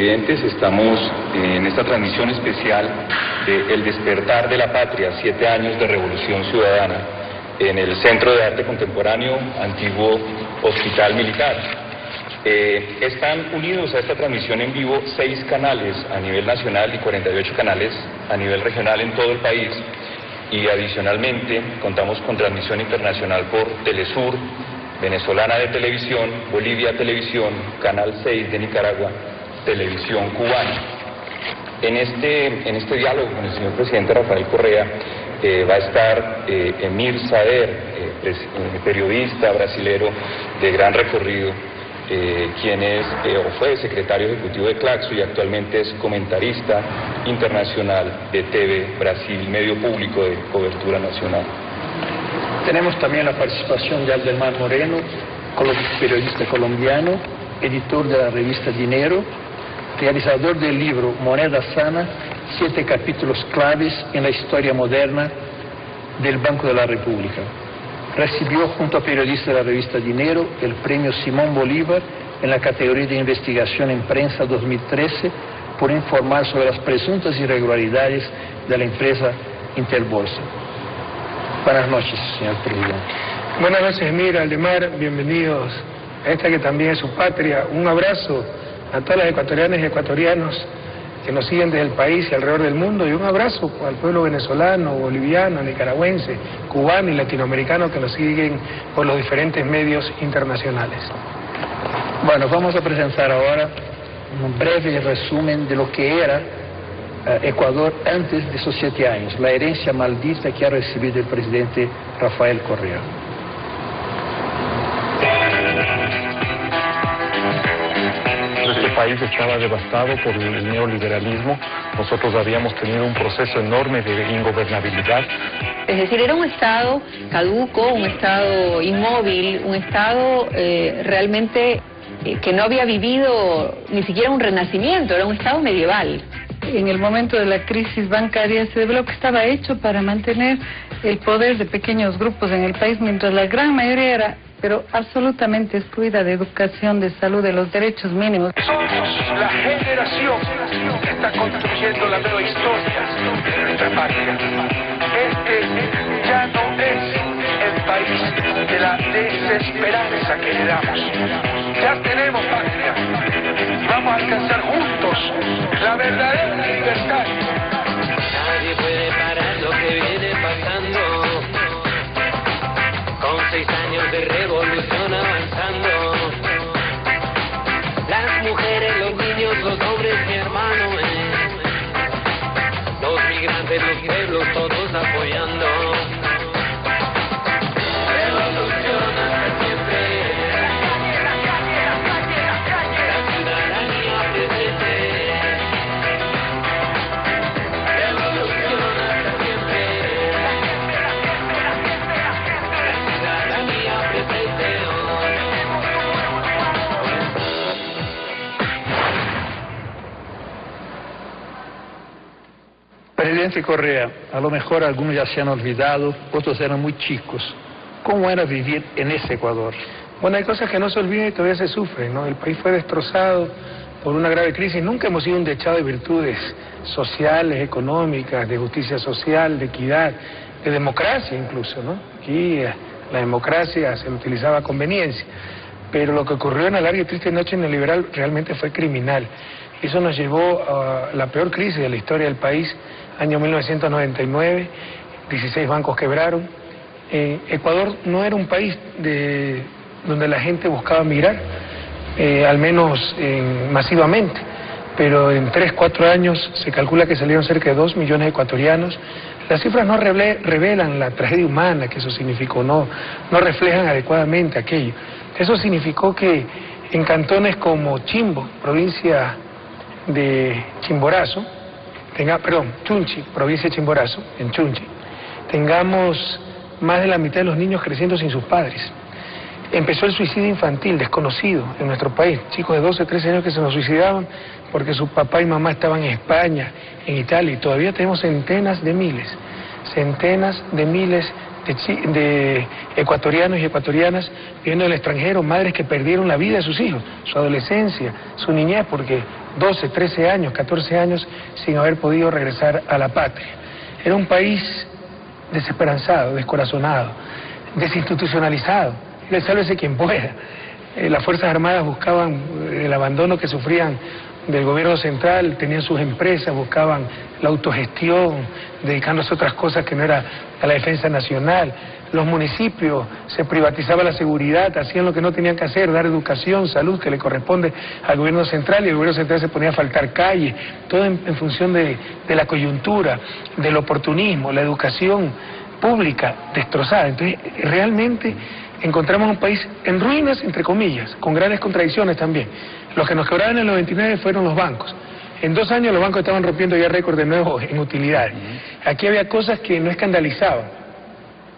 Estamos en esta transmisión especial de El despertar de la patria, siete años de revolución ciudadana, en el Centro de Arte Contemporáneo, antiguo Hospital Militar. Eh, están unidos a esta transmisión en vivo seis canales a nivel nacional y 48 canales a nivel regional en todo el país. Y adicionalmente contamos con transmisión internacional por Telesur, Venezolana de Televisión, Bolivia Televisión, Canal 6 de Nicaragua, Televisión Cubana. En este, en este diálogo con el señor presidente Rafael Correa eh, va a estar eh, Emir Sader, eh, periodista brasilero de gran recorrido, quien es o fue secretario ejecutivo de Claxo y actualmente es comentarista internacional de TV Brasil, medio público de cobertura nacional. Tenemos también la participación de Aldelmar Moreno, periodista colombiano, editor de la revista Dinero, realizador del libro Moneda Sana, siete capítulos claves en la historia moderna del Banco de la República. Recibió junto a periodistas de la revista Dinero el premio Simón Bolívar en la categoría de investigación en prensa 2013 por informar sobre las presuntas irregularidades de la empresa Interbolsa. Buenas noches, señor presidente. Buenas noches, Emir, Aldemar, bienvenidos a esta que también es su patria. Un abrazo a todas las ecuatorianas y ecuatorianos que nos siguen desde el país y alrededor del mundo y un abrazo al pueblo venezolano, boliviano, nicaragüense, cubano y latinoamericano que nos siguen por los diferentes medios internacionales. Bueno, vamos a presentar ahora un breve resumen de lo que era eh, Ecuador antes de esos siete años, la herencia maldita que ha recibido el presidente Rafael Correa. Este país estaba devastado por el neoliberalismo. Nosotros habíamos tenido un proceso enorme de ingobernabilidad. Es decir, era un Estado caduco, un Estado inmóvil, un Estado eh, realmente eh, que no había vivido ni siquiera un renacimiento, era un Estado medieval en el momento de la crisis bancaria ese bloque estaba hecho para mantener el poder de pequeños grupos en el país, mientras la gran mayoría era pero absolutamente excluida de educación, de salud, de los derechos mínimos. Somos la generación que está construyendo la nueva historia de nuestra patria. Este ya no es el país de la desesperanza que heredamos. Ya tenemos patria. Vamos a alcanzar juntos la verdadera libertad. Nadie puede parar lo que viene pasando. Seis años de revolución Presidente Correa, a lo mejor algunos ya se han olvidado, otros eran muy chicos. ¿Cómo era vivir en ese Ecuador? Bueno, hay cosas que no se olvidan y todavía se sufren, ¿no? El país fue destrozado por una grave crisis. Nunca hemos sido un dechado de virtudes sociales, económicas, de justicia social, de equidad, de democracia incluso, ¿no? Aquí eh, la democracia se utilizaba a conveniencia. Pero lo que ocurrió en la larga y triste noche neoliberal realmente fue criminal. Eso nos llevó a la peor crisis de la historia del país, año 1999, 16 bancos quebraron. Eh, Ecuador no era un país de, donde la gente buscaba migrar, eh, al menos eh, masivamente, pero en 3, 4 años se calcula que salieron cerca de 2 millones de ecuatorianos. Las cifras no revelan la tragedia humana que eso significó, no, no reflejan adecuadamente aquello. Eso significó que en cantones como Chimbo, provincia de Chimborazo, tenga, perdón, Chunchi, provincia de Chimborazo, en Chunchi, tengamos más de la mitad de los niños creciendo sin sus padres. Empezó el suicidio infantil desconocido en nuestro país, chicos de 12, 13 años que se nos suicidaban porque su papá y mamá estaban en España, en Italia, y todavía tenemos centenas de miles, centenas de miles de, de ecuatorianos y ecuatorianas viviendo en el extranjero, madres que perdieron la vida de sus hijos, su adolescencia, su niñez, porque 12, 13 años, 14 años sin haber podido regresar a la patria. Era un país desesperanzado, descorazonado, desinstitucionalizado. Le sálvese quien pueda. Eh, las Fuerzas Armadas buscaban eh, el abandono que sufrían del gobierno central, tenían sus empresas, buscaban la autogestión, dedicándose a otras cosas que no era a la defensa nacional. Los municipios se privatizaba la seguridad, hacían lo que no tenían que hacer, dar educación, salud, que le corresponde al gobierno central, y el gobierno central se ponía a faltar calles, todo en, en función de, de la coyuntura, del oportunismo, la educación pública destrozada. Entonces, realmente encontramos un país en ruinas, entre comillas, con grandes contradicciones también. Los que nos quebraron en el 99 fueron los bancos. En dos años los bancos estaban rompiendo ya récord de nuevo en utilidades. Aquí había cosas que no escandalizaban.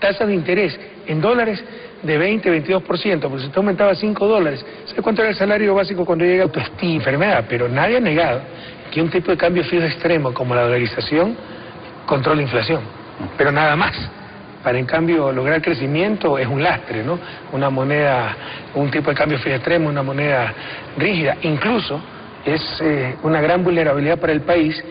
Tasas de interés en dólares de 20, 22%, porque si usted aumentaba 5 dólares, ¿sabe cuánto era el salario básico cuando llega a enfermedad? Pero nadie ha negado que un tipo de cambio fijo extremo como la dolarización controla la inflación, pero nada más. Para en cambio lograr crecimiento es un lastre, ¿no? Una moneda, un tipo de cambio fijo extremo, una moneda rígida. Incluso es eh, una gran vulnerabilidad para el país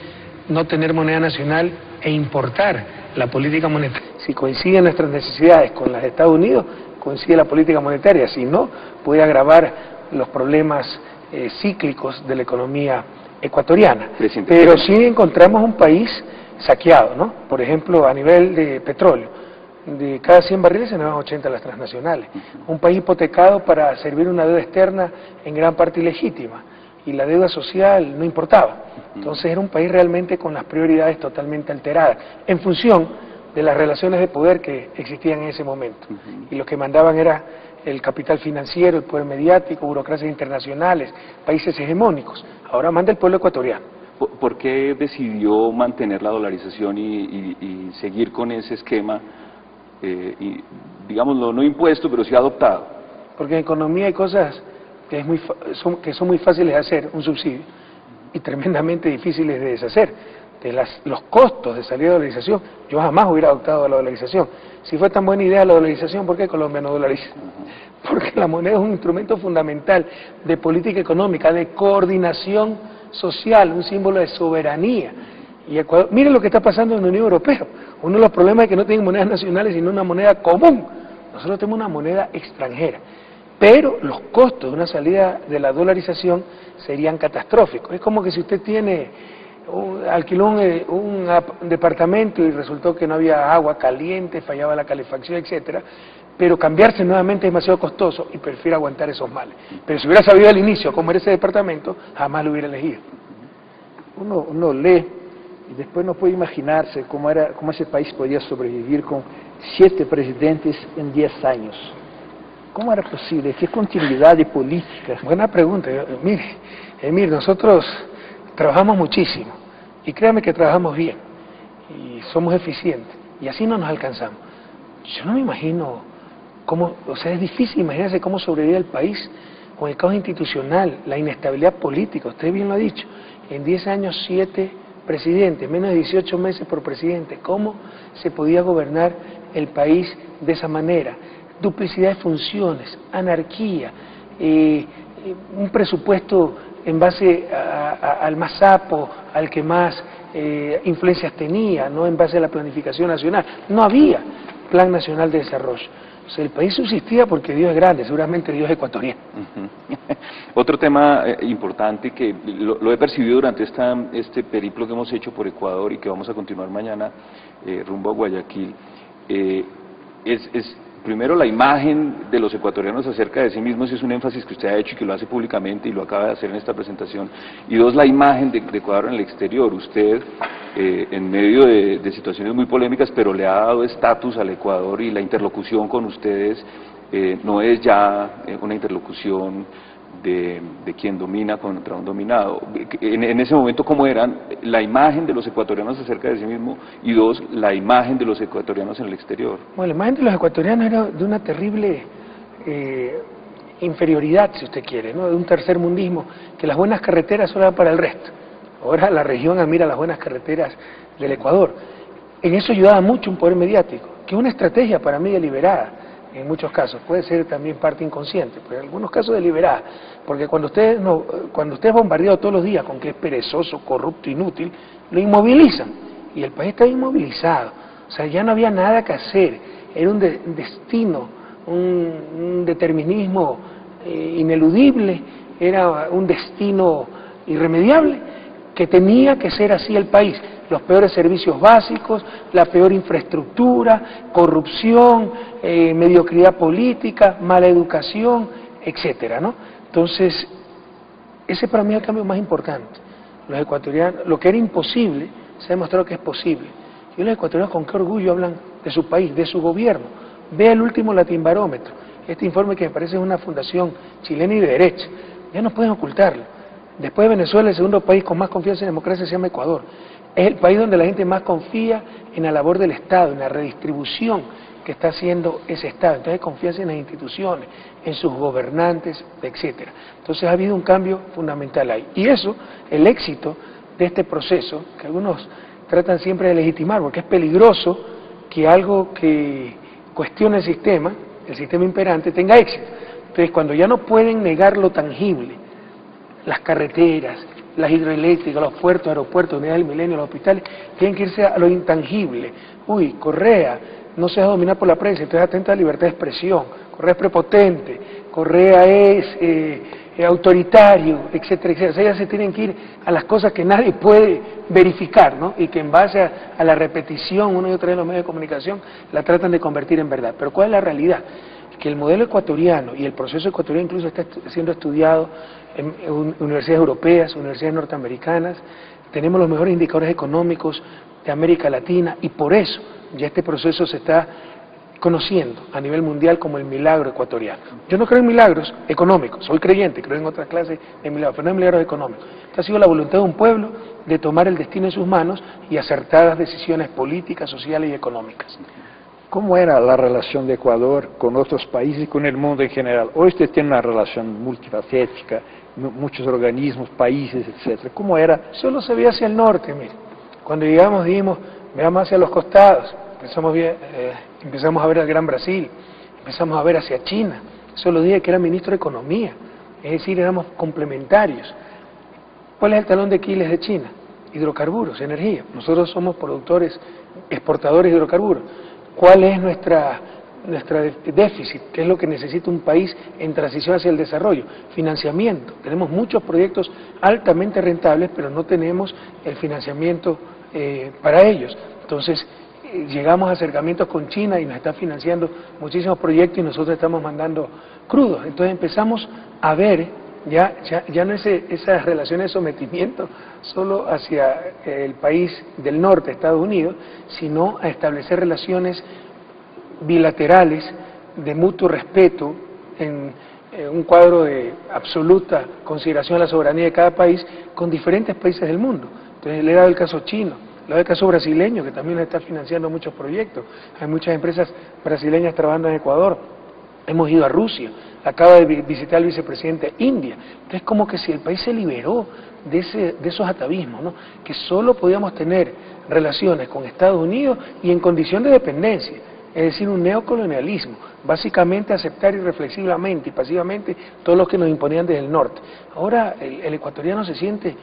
no tener moneda nacional e importar la política monetaria. Si coinciden nuestras necesidades con las de Estados Unidos, coincide la política monetaria. Si no, puede agravar los problemas eh, cíclicos de la economía ecuatoriana. Presidente, Pero pero- sí encontramos un país saqueado, ¿no? Por ejemplo, a nivel de petróleo. De cada 100 barriles se nos van 80 las transnacionales. Un país hipotecado para servir una deuda externa en gran parte ilegítima. Y la deuda social no importaba. Entonces era un país realmente con las prioridades totalmente alteradas, en función de las relaciones de poder que existían en ese momento. Y los que mandaban era el capital financiero, el poder mediático, burocracias internacionales, países hegemónicos. Ahora manda el pueblo ecuatoriano. ¿Por, qué decidió mantener la dolarización y, y- y seguir con ese esquema, eh, y, digámoslo, no impuesto, pero sí adoptado? Porque en economía hay cosas que, es muy, son, que son muy fáciles de hacer, un subsidio, y tremendamente difíciles de deshacer. De las, los costos de salir de la dolarización, yo jamás hubiera adoptado la dolarización. Si fue tan buena idea la dolarización, ¿por qué Colombia no dolariza? Porque la moneda es un instrumento fundamental de política económica, de coordinación social, un símbolo de soberanía. Y Ecuador, miren lo que está pasando en la Unión Europea. Uno de los problemas es que no tienen monedas nacionales, sino una moneda común. Nosotros tenemos una moneda extranjera. Pero los costos de una salida de la dolarización serían catastróficos. Es como que si usted tiene un- alquiló un, eh, un departamento y resultó que no había agua caliente, fallaba la calefacción, etcétera, pero cambiarse nuevamente es demasiado costoso y prefiere aguantar esos males. Pero si hubiera sabido al inicio cómo era ese departamento, jamás lo hubiera elegido. Uno, uno lee y después no puede imaginarse cómo, era, cómo ese país podía sobrevivir con siete presidentes en diez años. ¿Cómo era posible? ¿Qué continuidad de política? Buena pregunta. Mire, Emir, nosotros trabajamos muchísimo y créame que trabajamos bien y somos eficientes y así no nos alcanzamos. Yo no me imagino cómo, o sea, es difícil imaginarse cómo sobrevive el país con el caos institucional, la inestabilidad política, usted bien lo ha dicho, en 10 años 7 presidentes, menos de 18 meses por presidente, ¿cómo se podía gobernar el país de esa manera? Duplicidad de funciones, anarquía, eh, eh, un presupuesto en base a- al más sapo, al que más eh, influencias tenía, no en base a la planificación nacional. No había plan nacional de desarrollo. O sea, el país subsistía porque Dios es grande, seguramente Dios es ecuatoriano. Otro tema eh, importante que lo, lo he percibido durante esta, este periplo que hemos hecho por Ecuador y que vamos a continuar mañana eh, rumbo a Guayaquil, eh, es, es primero la imagen de los ecuatorianos acerca de sí mismos, es un énfasis que usted ha hecho y que lo hace públicamente y lo acaba de hacer en esta presentación, y dos, la imagen de, de Ecuador en el exterior. Usted, eh, en medio de, de situaciones muy polémicas, pero le ha dado estatus al Ecuador y la interlocución con ustedes eh, no es ya eh, una interlocución de, de quien domina contra un dominado. En, en ese momento, ¿cómo eran la imagen de los ecuatorianos acerca de sí mismo? Y dos, la imagen de los ecuatorianos en el exterior. Bueno, la imagen de los ecuatorianos era de una terrible eh, inferioridad, si usted quiere, ¿no? de un tercer mundismo, que las buenas carreteras solo eran para el resto. Ahora la región admira las buenas carreteras del Ecuador. En eso ayudaba mucho un poder mediático, que es una estrategia para mí deliberada en muchos casos, puede ser también parte inconsciente, pero en algunos casos deliberada, porque cuando usted, no, cuando usted es bombardeado todos los días con que es perezoso, corrupto, inútil, lo inmovilizan, y el país está inmovilizado, o sea, ya no había nada que hacer, era un, de, un destino, un, un determinismo eh, ineludible, era un destino irremediable, que tenía que ser así el país. Los peores servicios básicos, la peor infraestructura, corrupción, eh, mediocridad política, mala educación, etcétera, ¿no? Entonces, ese para mí es el cambio más importante. Los ecuatorianos, lo que era imposible, se ha demostrado que es posible. Y los ecuatorianos con qué orgullo hablan de su país, de su gobierno. Vea el último Latinbarómetro, este informe que me parece es una fundación chilena y de derecha. Ya no pueden ocultarlo. Después de Venezuela, el segundo país con más confianza en democracia se llama Ecuador. Es el país donde la gente más confía en la labor del Estado, en la redistribución que está haciendo ese Estado. Entonces confianza en las instituciones, en sus gobernantes, etcétera. Entonces ha habido un cambio fundamental ahí. Y eso, el éxito de este proceso, que algunos tratan siempre de legitimar, porque es peligroso que algo que cuestione el sistema, el sistema imperante, tenga éxito. Entonces, cuando ya no pueden negar lo tangible, las carreteras, las hidroeléctricas, los puertos, aeropuertos, unidades del milenio, los hospitales, tienen que irse a lo intangible. Uy, Correa no se deja dominar por la prensa, entonces atenta a la libertad de expresión. Correa es prepotente, Correa es eh, eh, autoritario, etcétera, etcétera. O sea, ya se tienen que ir a las cosas que nadie puede verificar, ¿no? Y que en base a, la repetición una y otra vez en los medios de comunicación la tratan de convertir en verdad. Pero ¿cuál es la realidad? Que el modelo ecuatoriano y el proceso ecuatoriano incluso está siendo estudiado en, en un- universidades europeas, universidades norteamericanas, tenemos los mejores indicadores económicos de América Latina y por eso ya este proceso se está conociendo a nivel mundial como el milagro ecuatoriano. Yo no creo en milagros económicos, soy creyente, creo en otra clase de milagros, pero no en milagros económicos. Esta ha sido la voluntad de un pueblo de tomar el destino en sus manos y acertadas decisiones políticas, sociales y económicas. ¿Cómo era la relación de Ecuador con otros países y con el mundo en general? Hoy usted tiene una relación multifacética, mu- muchos organismos, países, etcétera. ¿Cómo era? Solo se veía hacia el norte, mire. Cuando llegamos dijimos, veamos hacia los costados, empezamos, eh, empezamos a ver al Gran Brasil, empezamos a ver hacia China. Eso lo dije que era ministro de Economía, es decir, éramos complementarios. ¿Cuál es el talón de Aquiles de China? Hidrocarburos, energía. Nosotros somos productores, exportadores de hidrocarburos. ¿Cuál es nuestra, de- déficit? ¿Qué es lo que necesita un país en transición hacia el desarrollo? Financiamiento. Tenemos muchos proyectos altamente rentables, pero no tenemos el financiamiento eh, para ellos. Entonces, llegamos a acercamientos con China y nos está financiando muchísimos proyectos y nosotros estamos mandando crudos. Entonces empezamos a ver ya, ya, ya no es eh, esas relaciones de sometimiento solo hacia eh, el país del norte, Estados Unidos, sino a establecer relaciones bilaterales de mutuo respeto en, eh, un cuadro de absoluta consideración de la soberanía de cada país con diferentes países del mundo. Entonces le he dado el caso chino, dado el caso brasileño, que también está financiando muchos proyectos. Hay muchas empresas brasileñas trabajando en Ecuador. Hemos ido a Rusia, acaba de vi- visitar el vicepresidente de India. Entonces, como que si el país se liberó de, ese, de esos atavismos, ¿no? que solo podíamos tener relaciones con Estados Unidos y en condición de dependencia, es decir, un neocolonialismo, básicamente aceptar irreflexivamente y pasivamente todo lo que nos imponían desde el norte. Ahora el ecuatoriano se siente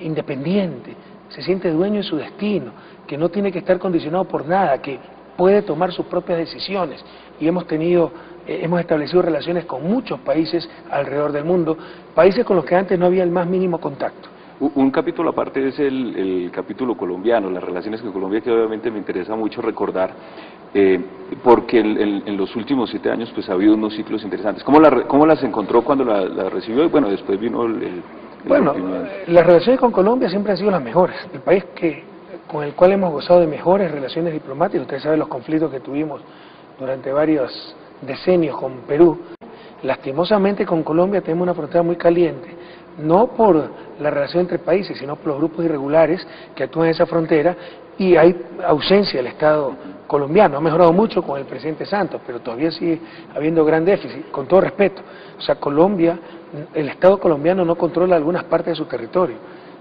independiente, se siente dueño de su destino, que no tiene que estar condicionado por nada, que puede tomar sus propias decisiones y hemos tenido eh, hemos establecido relaciones con muchos países alrededor del mundo, países con los que antes no había el más mínimo contacto. Un capítulo aparte es el, el capítulo colombiano, las relaciones con Colombia, que obviamente me interesa mucho recordar, eh, porque en, en- los últimos siete años pues ha habido unos ciclos interesantes. ¿Cómo, la cómo las encontró cuando la, recibió? Bueno, después vino el... Bueno, las relaciones con Colombia siempre han sido las mejores. El país que, con el cual hemos gozado de mejores relaciones diplomáticas. Ustedes saben los conflictos que tuvimos durante varios decenios con Perú. Lastimosamente con Colombia tenemos una frontera muy caliente, no por la relación entre países, sino por los grupos irregulares que actúan en esa frontera y hay ausencia del Estado colombiano. Ha mejorado mucho con el presidente Santos, pero todavía sigue habiendo gran déficit, con todo respeto. O sea, Colombia, el Estado colombiano no controla algunas partes de su territorio.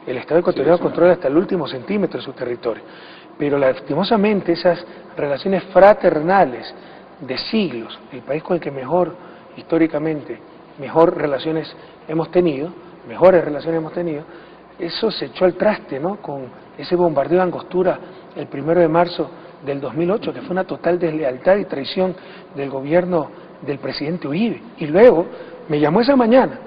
El Estado ecuatoriano controla hasta el último centímetro de su territorio. Pero lastimosamente esas relaciones fraternales de siglos, el país con el que mejor, históricamente, mejor relaciones hemos tenido, mejores relaciones hemos tenido, eso se echó al traste, ¿no? Con ese bombardeo de Angostura el primero de marzo del 2008, que fue una total deslealtad y traición del gobierno del presidente Uribe. Y luego me llamó esa mañana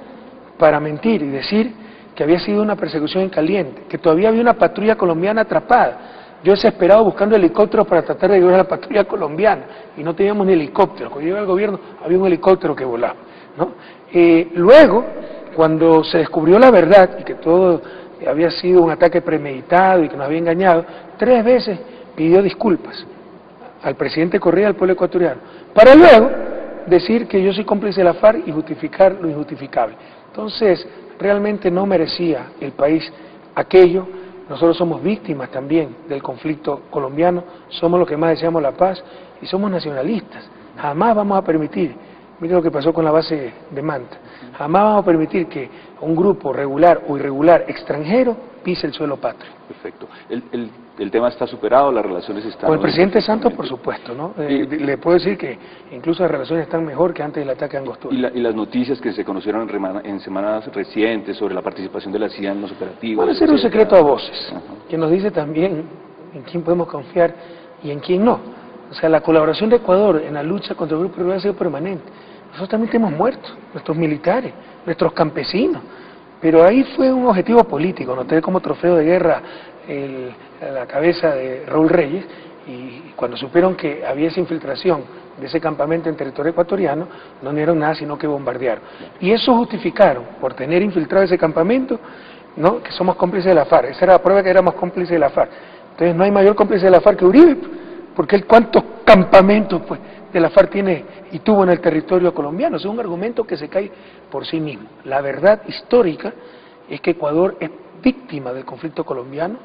para mentir y decir que había sido una persecución en caliente, que todavía había una patrulla colombiana atrapada. Yo desesperado buscando helicópteros para tratar de ayudar a la patrulla colombiana y no teníamos ni helicóptero. Cuando llegó el gobierno había un helicóptero que volaba. ¿no? Eh, luego, cuando se descubrió la verdad y que todo había sido un ataque premeditado y que nos había engañado, tres veces pidió disculpas al presidente Correa al pueblo ecuatoriano, para luego decir que yo soy cómplice de la FARC y justificar lo injustificable. Entonces, realmente no merecía el país aquello. Nosotros somos víctimas también del conflicto colombiano, somos los que más deseamos la paz y somos nacionalistas. Jamás vamos a permitir, mire lo que pasó con la base de Manta, jamás vamos a permitir que un grupo regular o irregular extranjero pise el suelo patrio. Perfecto. El, el, el tema está superado, las relaciones están... Con el presidente Santos, por supuesto, ¿no? Eh, le puedo decir que incluso las relaciones están mejor que antes del ataque a Angostura. Y, la, y las noticias que se conocieron en, remana, en, semanas recientes sobre la participación de la CIA en los operativos... Puede ser un secreto a voces, Ajá. que nos dice también en quién podemos confiar y en quién no. O sea, la colaboración de Ecuador en la lucha contra el grupo irregular ha sido permanente. Nosotros también tenemos muertos, nuestros militares, nuestros campesinos. Pero ahí fue un objetivo político, noté como trofeo de guerra el, la cabeza de Raúl Reyes y cuando supieron que había esa infiltración de ese campamento en territorio ecuatoriano, no dieron nada sino que bombardearon. Y eso justificaron, por tener infiltrado ese campamento, ¿no? que somos cómplices de la FARC. Esa era la prueba que éramos cómplices de la FARC. Entonces no hay mayor cómplice de la FARC que Uribe, porque él cuántos campamentos pues, de la FARC tiene y tuvo en el territorio colombiano. Es un argumento que se cae por sí mismo. La verdad histórica es que Ecuador es víctima del conflicto colombiano,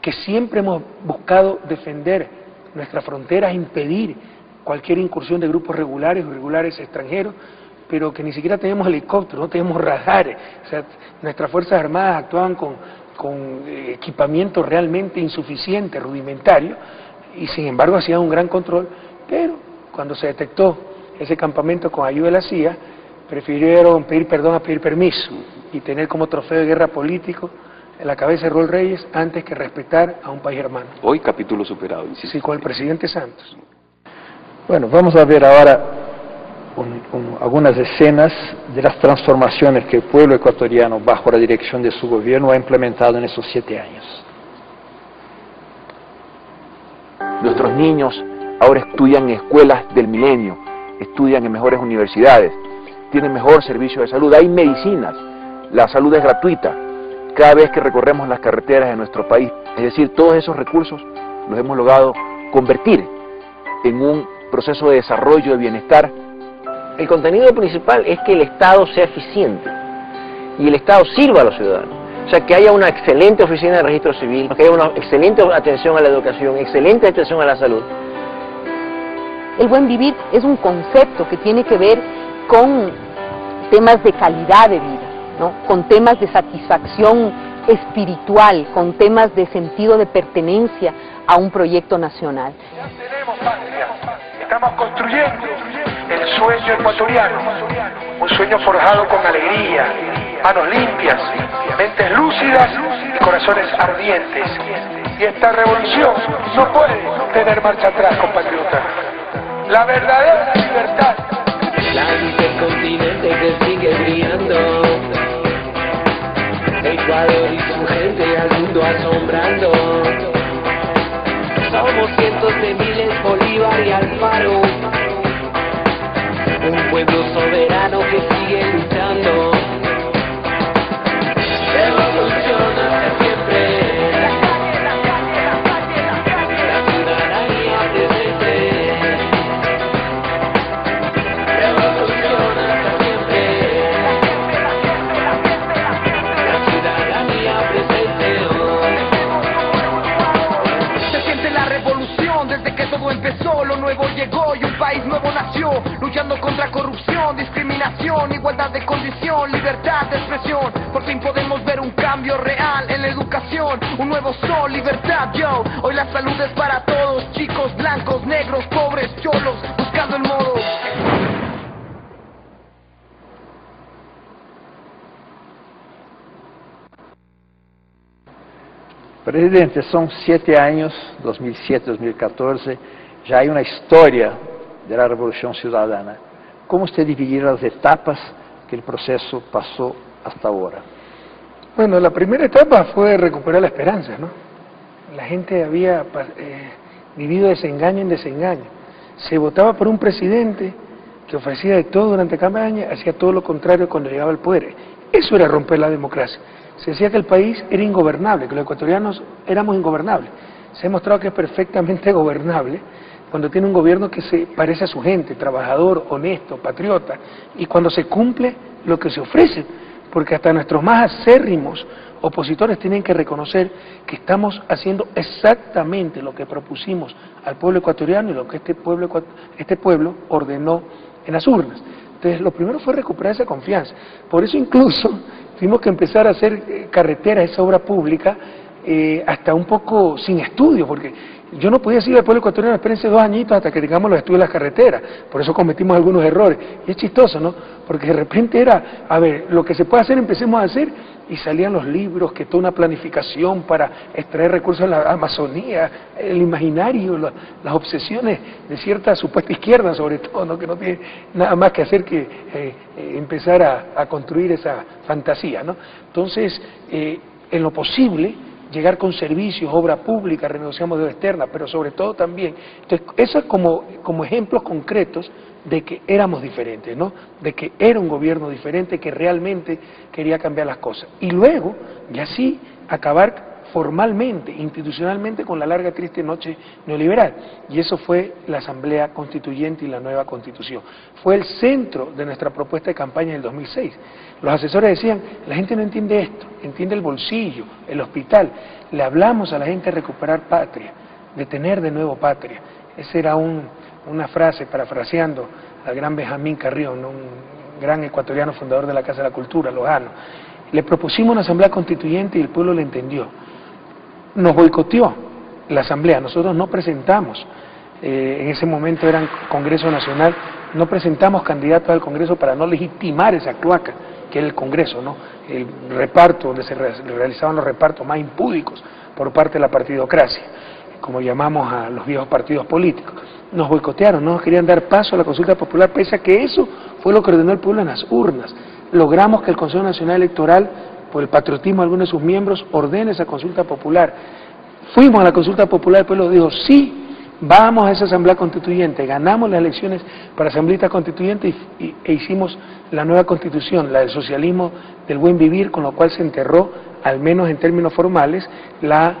que siempre hemos buscado defender nuestras fronteras, impedir cualquier incursión de grupos regulares o irregulares extranjeros, pero que ni siquiera tenemos helicópteros, no tenemos radares. O sea, nuestras Fuerzas Armadas actuaban con, con equipamiento realmente insuficiente, rudimentario, y sin embargo hacían un gran control, pero cuando se detectó ese campamento con ayuda de la CIA, prefirieron pedir perdón a pedir permiso y tener como trofeo de guerra político la cabeza de Rol Reyes antes que respetar a un país hermano. Hoy capítulo superado, insisto. Sí, con el presidente Santos. Bueno, vamos a ver ahora un, un, algunas escenas de las transformaciones que el pueblo ecuatoriano, bajo la dirección de su gobierno, ha implementado en esos siete años. Nuestros niños ahora estudian en escuelas del milenio, estudian en mejores universidades, tienen mejor servicio de salud, hay medicinas, la salud es gratuita cada vez que recorremos las carreteras de nuestro país. Es decir, todos esos recursos los hemos logrado convertir en un proceso de desarrollo, de bienestar. El contenido principal es que el Estado sea eficiente y el Estado sirva a los ciudadanos. O sea, que haya una excelente oficina de registro civil, que haya una excelente atención a la educación, excelente atención a la salud. El buen vivir es un concepto que tiene que ver con temas de calidad de vida, ¿no? con temas de satisfacción espiritual, con temas de sentido de pertenencia a un proyecto nacional. Ya tenemos patria, estamos construyendo el sueño ecuatoriano, un sueño forjado con alegría, manos limpias, mentes lúcidas y corazones ardientes. Y esta revolución no puede tener marcha atrás, compatriotas. La verdadera libertad. La luz del continente que sigue brillando. Ecuador y su gente al mundo asombrando. Somos cientos de miles, Bolívar y Alfaro. Un pueblo soberano que sigue luchando. Nuevo llegó y un país nuevo nació, luchando contra corrupción, discriminación, igualdad de condición, libertad de expresión. Por fin podemos ver un cambio real en la educación, un nuevo sol, libertad, yo. Hoy la salud es para todos, chicos, blancos, negros, pobres, cholos, buscando el modo. Presidente, son siete años, 2007-2014, hay una historia de la Revolución Ciudadana. ¿Cómo usted dividiría las etapas que el proceso pasó hasta ahora? Bueno, la primera etapa fue recuperar la esperanza, ¿no? La gente había eh, vivido desengaño en desengaño. Se votaba por un presidente que ofrecía de todo durante campaña, hacía todo lo contrario cuando llegaba al poder. Eso era romper la democracia. Se decía que el país era ingobernable, que los ecuatorianos éramos ingobernables. Se ha demostrado que es perfectamente gobernable cuando tiene un gobierno que se parece a su gente, trabajador, honesto, patriota, y cuando se cumple lo que se ofrece, porque hasta nuestros más acérrimos opositores tienen que reconocer que estamos haciendo exactamente lo que propusimos al pueblo ecuatoriano y lo que este pueblo, este pueblo ordenó en las urnas. Entonces, lo primero fue recuperar esa confianza. Por eso incluso tuvimos que empezar a hacer eh, carreteras, esa obra pública, eh, hasta un poco sin estudio, porque yo no podía decirle al pueblo ecuatoriano, espérense dos añitos hasta que tengamos los estudios de las carreteras. Por eso cometimos algunos errores. Y es chistoso, ¿no? Porque de repente era, a ver, lo que se puede hacer, empecemos a hacer, y salían los libros, que toda una planificación para extraer recursos de la Amazonía, el imaginario, las obsesiones de cierta supuesta izquierda, sobre todo, ¿no? que no tiene nada más que hacer que eh, eh, empezar a, construir esa fantasía. ¿no? Entonces, eh, en lo posible, llegar con servicios, obra pública, renegociamos deuda externa, pero sobre todo también, entonces, esas como, como ejemplos concretos de que éramos diferentes, ¿no? De que era un gobierno diferente que realmente quería cambiar las cosas. Y luego, y así, acabar formalmente, institucionalmente, con la larga triste noche neoliberal. Y eso fue la Asamblea Constituyente y la nueva Constitución. Fue el centro de nuestra propuesta de campaña del 2006. Los asesores decían, la gente no entiende esto, entiende el bolsillo, el hospital. Le hablamos a la gente de recuperar patria, de tener de nuevo patria. Ese era un, una frase, parafraseando al gran Benjamín Carrión, un gran ecuatoriano fundador de la Casa de la Cultura, Lojano. Le propusimos una asamblea constituyente y el pueblo le entendió. Nos boicoteó la asamblea, nosotros no presentamos, eh, en ese momento era Congreso Nacional, no presentamos candidatos al Congreso para no legitimar esa cloaca, que era el Congreso, ¿no? el reparto, donde se realizaban los repartos más impúdicos por parte de la partidocracia, como llamamos a los viejos partidos políticos nos boicotearon, no nos querían dar paso a la consulta popular, pese a que eso fue lo que ordenó el pueblo en las urnas. Logramos que el Consejo Nacional Electoral, por el patriotismo de algunos de sus miembros, ordene esa consulta popular. Fuimos a la consulta popular, el pueblo dijo, sí, vamos a esa asamblea constituyente, ganamos las elecciones para asambleístas constituyentes y, e hicimos la nueva constitución, la del socialismo del buen vivir, con lo cual se enterró, al menos en términos formales, la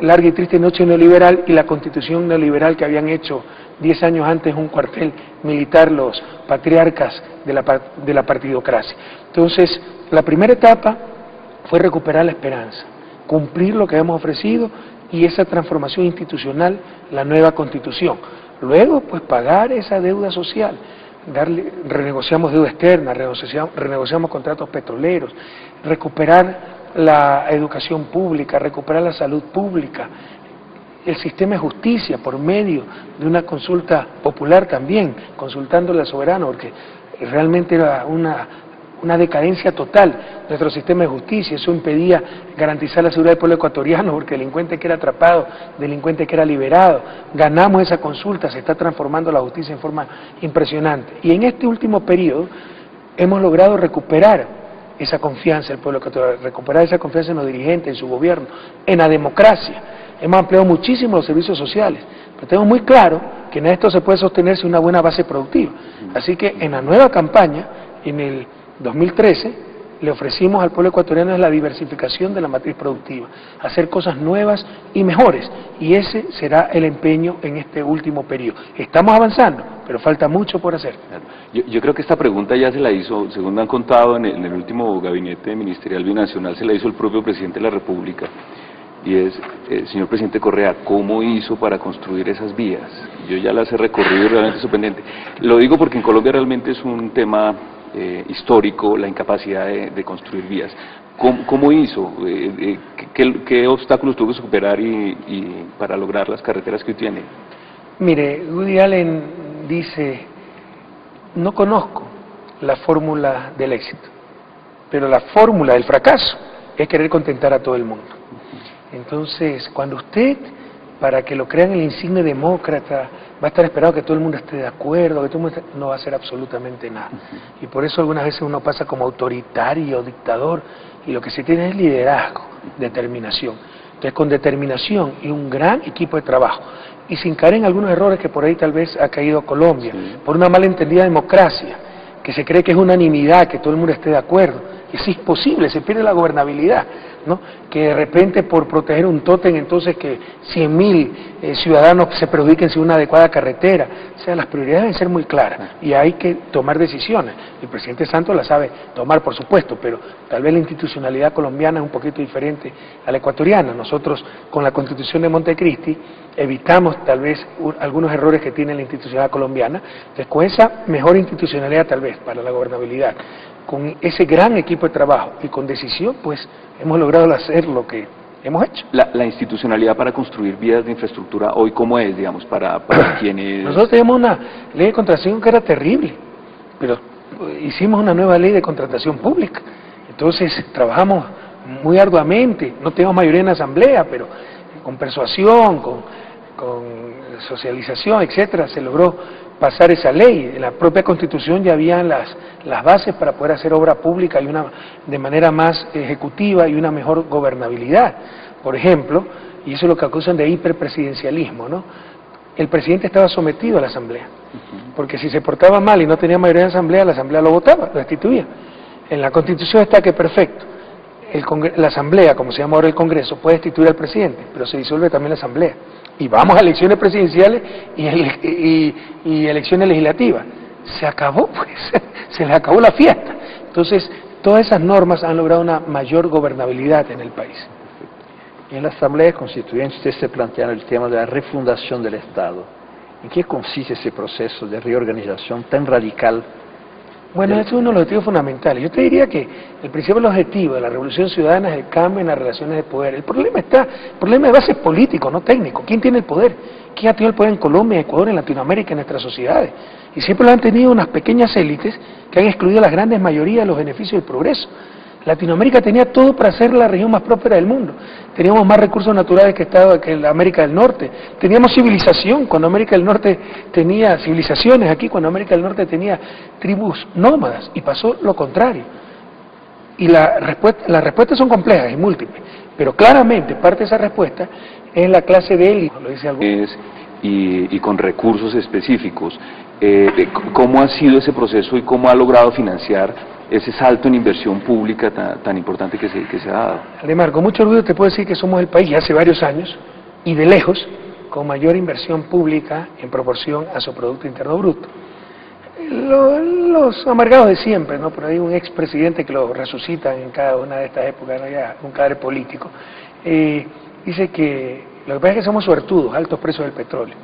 larga y triste noche neoliberal y la constitución neoliberal que habían hecho diez años antes un cuartel militar los patriarcas de la, de la partidocracia. Entonces, la primera etapa fue recuperar la esperanza, cumplir lo que habíamos ofrecido y esa transformación institucional, la nueva constitución. Luego, pues pagar esa deuda social, darle, renegociamos deuda externa, renegociamos, renegociamos contratos petroleros, recuperar la educación pública, recuperar la salud pública, el sistema de justicia por medio de una consulta popular también, consultándole al soberano, porque realmente era una, una decadencia total nuestro sistema de justicia, eso impedía garantizar la seguridad del pueblo ecuatoriano, porque delincuente que era atrapado, delincuente que era liberado, ganamos esa consulta, se está transformando la justicia en forma impresionante. Y en este último periodo hemos logrado recuperar esa confianza del pueblo ecuatoriano, recuperar esa confianza en los dirigentes, en su gobierno, en la democracia hemos ampliado muchísimo los servicios sociales, pero tengo muy claro que en esto se puede sostenerse una buena base productiva. Así que en la nueva campaña, en el 2013, le ofrecimos al pueblo ecuatoriano la diversificación de la matriz productiva, hacer cosas nuevas y mejores, y ese será el empeño en este último periodo. Estamos avanzando, pero falta mucho por hacer. Yo, creo que esta pregunta ya se la hizo, según han contado en el, último gabinete ministerial binacional, se la hizo el propio presidente de la República y es, eh, señor presidente Correa, ¿cómo hizo para construir esas vías? Yo ya las he recorrido realmente sorprendente. Lo digo porque en Colombia realmente es un tema eh, histórico la incapacidad de, construir vías. ¿Cómo, hizo? Eh, ¿qué, obstáculos tuvo que superar y, para lograr las carreteras que hoy tiene? Mire, Woody Allen dice, no conozco la fórmula del éxito, pero la fórmula del fracaso es querer contentar a todo el mundo. Entonces, cuando usted, para que lo crean el insigne demócrata, va a estar esperado que todo el mundo esté de acuerdo, que todo el mundo esté- no va a hacer absolutamente nada. Y por eso algunas veces uno pasa como autoritario, dictador, y lo que se tiene es liderazgo, determinación. Entonces, con determinación y un gran equipo de trabajo, y sin caer en algunos errores que por ahí tal vez ha caído Colombia, por una malentendida democracia, que se cree que es unanimidad, que todo el mundo esté de acuerdo. Es imposible, se pierde la gobernabilidad, ¿no? Que de repente por proteger un tótem, entonces que 100.000 eh, ciudadanos se perjudiquen sin una adecuada carretera. O sea, las prioridades deben ser muy claras y hay que tomar decisiones. El presidente Santos la sabe tomar, por supuesto, pero tal vez la institucionalidad colombiana es un poquito diferente a la ecuatoriana. Nosotros, con la constitución de Montecristi, evitamos tal vez un- algunos errores que tiene la institucionalidad colombiana. Entonces, con esa mejor institucionalidad tal vez para la gobernabilidad, con ese gran equipo de trabajo y con decisión, pues hemos logrado hacer lo que hemos hecho. La, la institucionalidad para construir vías de infraestructura hoy, ¿cómo es, digamos, para, para quienes... Nosotros teníamos una ley de contratación que era terrible, pero eh, hicimos una nueva ley de contratación pública. Entonces trabajamos muy arduamente, no teníamos mayoría en la asamblea, pero con persuasión, con, con socialización, etcétera, se logró pasar esa ley. En la propia constitución ya habían las, las bases para poder hacer obra pública y una, de manera más ejecutiva y una mejor gobernabilidad. Por ejemplo, y eso es lo que acusan de hiperpresidencialismo, ¿no? El presidente estaba sometido a la asamblea, porque si se portaba mal y no tenía mayoría en la asamblea, la asamblea lo votaba, lo destituía. En la constitución está que perfecto. El la asamblea, como se llama ahora el Congreso, puede destituir al presidente, pero se disuelve también la asamblea. Y vamos a elecciones presidenciales y, ele- y- y elecciones legislativas. Se acabó, pues, se les acabó la fiesta. Entonces, todas esas normas han logrado una mayor gobernabilidad en el país. En la Asamblea Constituyente ustedes se plantearon el tema de la refundación del Estado. ¿En qué consiste ese proceso de reorganización tan radical? Bueno, ese es uno de los objetivos fundamentales. Yo te diría que el principal objetivo de la revolución ciudadana es el cambio en las relaciones de poder. El problema está, el problema de base político, no técnico. ¿Quién tiene el poder? ¿Quién ha tenido el poder en Colombia, en Ecuador, en Latinoamérica, en nuestras sociedades? Y siempre lo han tenido unas pequeñas élites que han excluido a las grandes mayorías de los beneficios del progreso. Latinoamérica tenía todo para ser la región más próspera del mundo. Teníamos más recursos naturales que, estaba, que la América del Norte. Teníamos civilización cuando América del Norte tenía civilizaciones aquí, cuando América del Norte tenía tribus nómadas. Y pasó lo contrario. Y la respuesta, las respuestas son complejas y múltiples. Pero claramente parte de esa respuesta es la clase de élite, y, y con recursos específicos. Eh, ¿Cómo ha sido ese proceso y cómo ha logrado financiar ese salto en inversión pública tan, tan importante que se, que se ha dado? Además, con mucho orgullo te puedo decir que somos el país hace varios años y de lejos con mayor inversión pública en proporción a su Producto Interno Bruto. Lo- los amargados de siempre, ¿no? Por ahí un expresidente que lo resucita en cada una de estas épocas, ¿no? ya un cadre político, eh, dice que lo que pasa es que somos suertudos, altos precios del petróleo.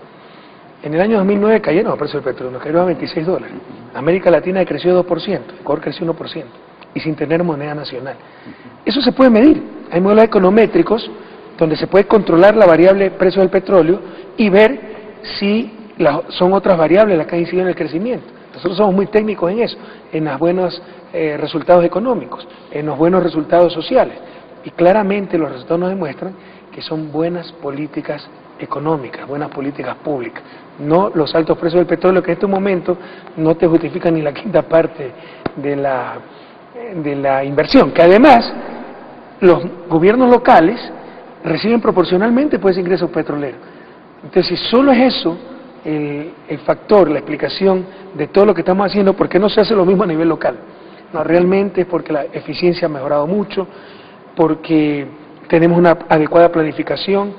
En el año 2009 cayeron los precios del petróleo, nos cayeron a 26 dólares. América Latina creció 2%, Ecuador creció 1%, y sin tener moneda nacional. Eso se puede medir. Hay modelos econométricos donde se puede controlar la variable precio del petróleo y ver si son otras variables las que han incidido en el crecimiento. Nosotros somos muy técnicos en eso, en los buenos eh, resultados económicos, en los buenos resultados sociales. Y claramente los resultados nos demuestran que son buenas políticas económicas, buenas políticas públicas, no los altos precios del petróleo que en este momento no te justifican ni la quinta parte de la, de la inversión, que además los gobiernos locales reciben proporcionalmente por ese ingreso petrolero. Entonces, si solo es eso el, el factor, la explicación de todo lo que estamos haciendo, ¿por qué no se hace lo mismo a nivel local? No, realmente es porque la eficiencia ha mejorado mucho, porque tenemos una adecuada planificación,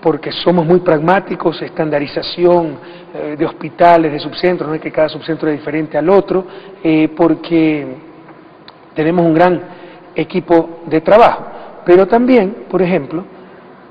porque somos muy pragmáticos, estandarización eh, de hospitales, de subcentros, no es que cada subcentro es diferente al otro, eh, porque tenemos un gran equipo de trabajo, pero también, por ejemplo,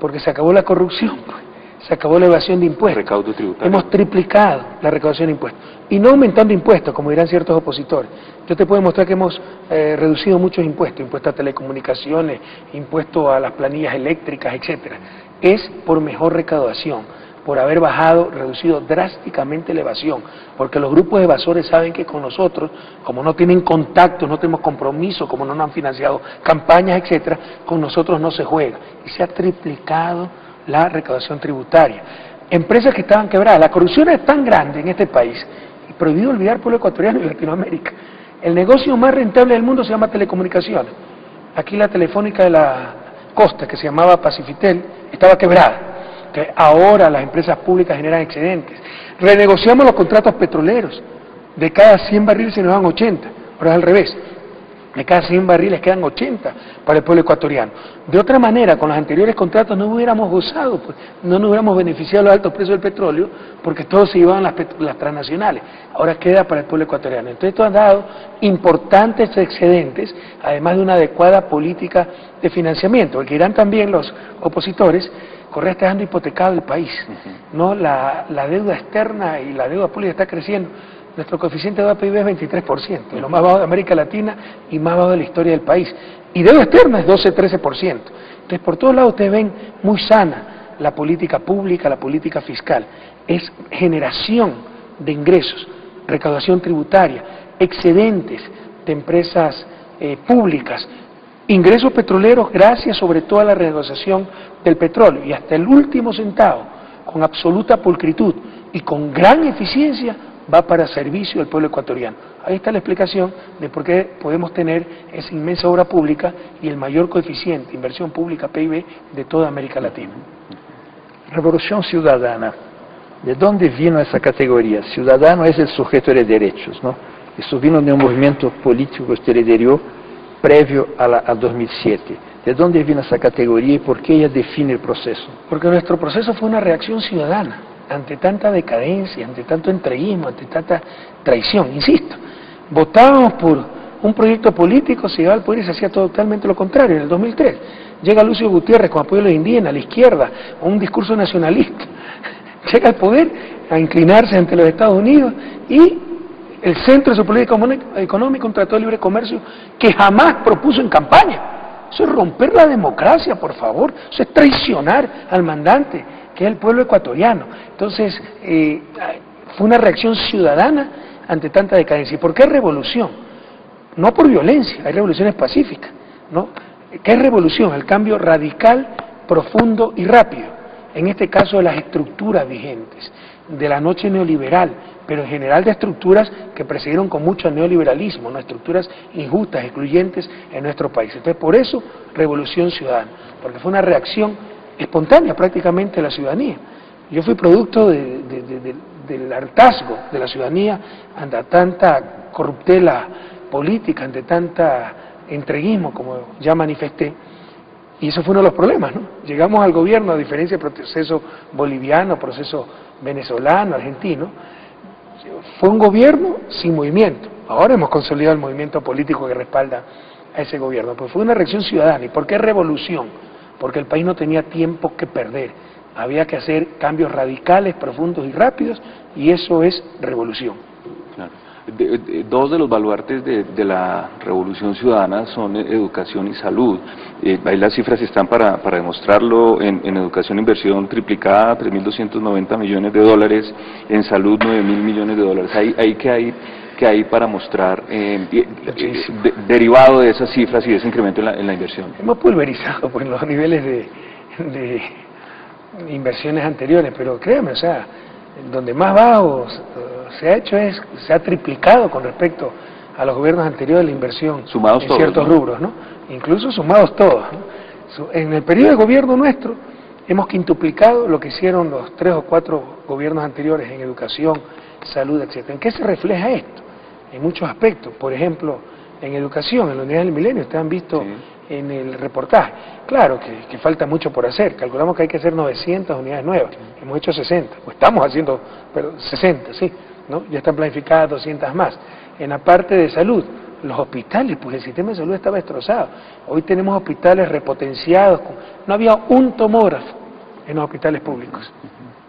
porque se acabó la corrupción, pues, se acabó la evasión de impuestos. Recaudo tributario. Hemos triplicado la recaudación de impuestos. Y no aumentando impuestos, como dirán ciertos opositores. Yo te puedo demostrar que hemos eh, reducido muchos impuestos, impuestos a telecomunicaciones, impuestos a las planillas eléctricas, etcétera. Es por mejor recaudación, por haber bajado, reducido drásticamente la evasión, porque los grupos evasores saben que con nosotros, como no tienen contacto, no tenemos compromiso, como no nos han financiado campañas, etcétera, con nosotros no se juega. Y se ha triplicado la recaudación tributaria. Empresas que estaban quebradas. La corrupción es tan grande en este país, y prohibido olvidar pueblo ecuatoriano y Latinoamérica. El negocio más rentable del mundo se llama telecomunicaciones. Aquí la telefónica de la costa, que se llamaba Pacifitel, estaba quebrada que ahora las empresas públicas generan excedentes. Renegociamos los contratos petroleros. De cada 100 barriles se nos dan 80. Ahora es al revés. De cada 100 barriles quedan 80 para el pueblo ecuatoriano. De otra manera, con los anteriores contratos no hubiéramos gozado, pues, no nos hubiéramos beneficiado de los altos precios del petróleo, porque todos se llevaban las, las transnacionales. Ahora queda para el pueblo ecuatoriano. Entonces esto ha dado importantes excedentes, además de una adecuada política de financiamiento, porque irán también los opositores Correa está dejando hipotecado el país. ¿no? La, deuda externa y la deuda pública está creciendo. Nuestro coeficiente de PIB es 23%, lo más bajo de América Latina y más bajo de la historia del país. Y deuda externa es 12-13%. Entonces, por todos lados ustedes ven muy sana la política pública, la política fiscal. Es generación de ingresos, recaudación tributaria, excedentes de empresas eh, públicas, ingresos petroleros gracias sobre todo a la renegociación del petróleo y hasta el último centavo, con absoluta pulcritud y con gran eficiencia, va para servicio del pueblo ecuatoriano. Ahí está la explicación de por qué podemos tener esa inmensa obra pública y el mayor coeficiente, inversión pública PIB de toda América Latina. Revolución ciudadana. ¿De dónde vino esa categoría? Ciudadano es el sujeto de derechos, ¿no? Eso vino de un movimiento político que usted lideró previo a, la, a 2007. ¿De dónde viene esa categoría y por qué ella define el proceso? Porque nuestro proceso fue una reacción ciudadana ante tanta decadencia, ante tanto entreguismo, ante tanta traición. Insisto, votábamos por un proyecto político, se iba al poder y se hacía totalmente lo contrario. En el 2003 llega Lucio Gutiérrez con apoyo de los indígenas, a la izquierda, con un discurso nacionalista. Llega al poder a inclinarse ante los Estados Unidos y el centro de su política económica, un tratado de libre comercio que jamás propuso en campaña. Eso es romper la democracia, por favor. Eso es traicionar al mandante, que es el pueblo ecuatoriano. Entonces, eh, fue una reacción ciudadana ante tanta decadencia. ¿Y por qué revolución? No por violencia, hay revoluciones pacíficas. ¿no? ¿Qué es revolución? El cambio radical, profundo y rápido. En este caso de las estructuras vigentes, de la noche neoliberal, pero en general de estructuras que precedieron con mucho neoliberalismo, ¿no? estructuras injustas, excluyentes en nuestro país. Entonces, por eso, revolución ciudadana, porque fue una reacción espontánea prácticamente de la ciudadanía. Yo fui producto del hartazgo de la ciudadanía ante tanta corruptela política, ante tanta entreguismo, como ya manifesté, y eso fue uno de los problemas, ¿no? Llegamos al gobierno, a diferencia del proceso boliviano, proceso venezolano, argentino, fue un gobierno sin movimiento. Ahora hemos consolidado el movimiento político que respalda a ese gobierno. Pues fue una reacción ciudadana. ¿Y por qué revolución? Porque el país no tenía tiempo que perder. Había que hacer cambios radicales, profundos y rápidos, y eso es revolución. dos de los baluartes de, la revolución ciudadana son educación y salud. Eh, ahí las cifras están para, demostrarlo. En, en, educación, inversión triplicada, 3.290 millones de dólares. En salud, 9.000 millones de dólares. Ahí, ahí que hay que hay para mostrar eh, eh, derivado de esas cifras y de ese incremento en la, en la inversión. Hemos pulverizado pues, los niveles de, de, inversiones anteriores, pero créame, o sea, donde más bajo se ha hecho es, se ha triplicado con respecto a los gobiernos anteriores la inversión Sumados en ciertos rubros, ¿no? incluso sumados todos. En el periodo de gobierno nuestro hemos quintuplicado lo que hicieron los tres o cuatro gobiernos anteriores en educación, salud, etc. ¿En qué se refleja esto? En muchos aspectos. Por ejemplo, en educación, en la unidad del milenio, ustedes han visto en el reportaje. Claro que, falta mucho por hacer. Calculamos que hay que hacer 900 unidades nuevas. Hemos hecho 60. O estamos haciendo pero 60, sí. ¿no? Ya están planificadas 200 más. En la parte de salud, los hospitales, pues el sistema de salud estaba destrozado. Hoy tenemos hospitales repotenciados, no había un tomógrafo en los hospitales públicos.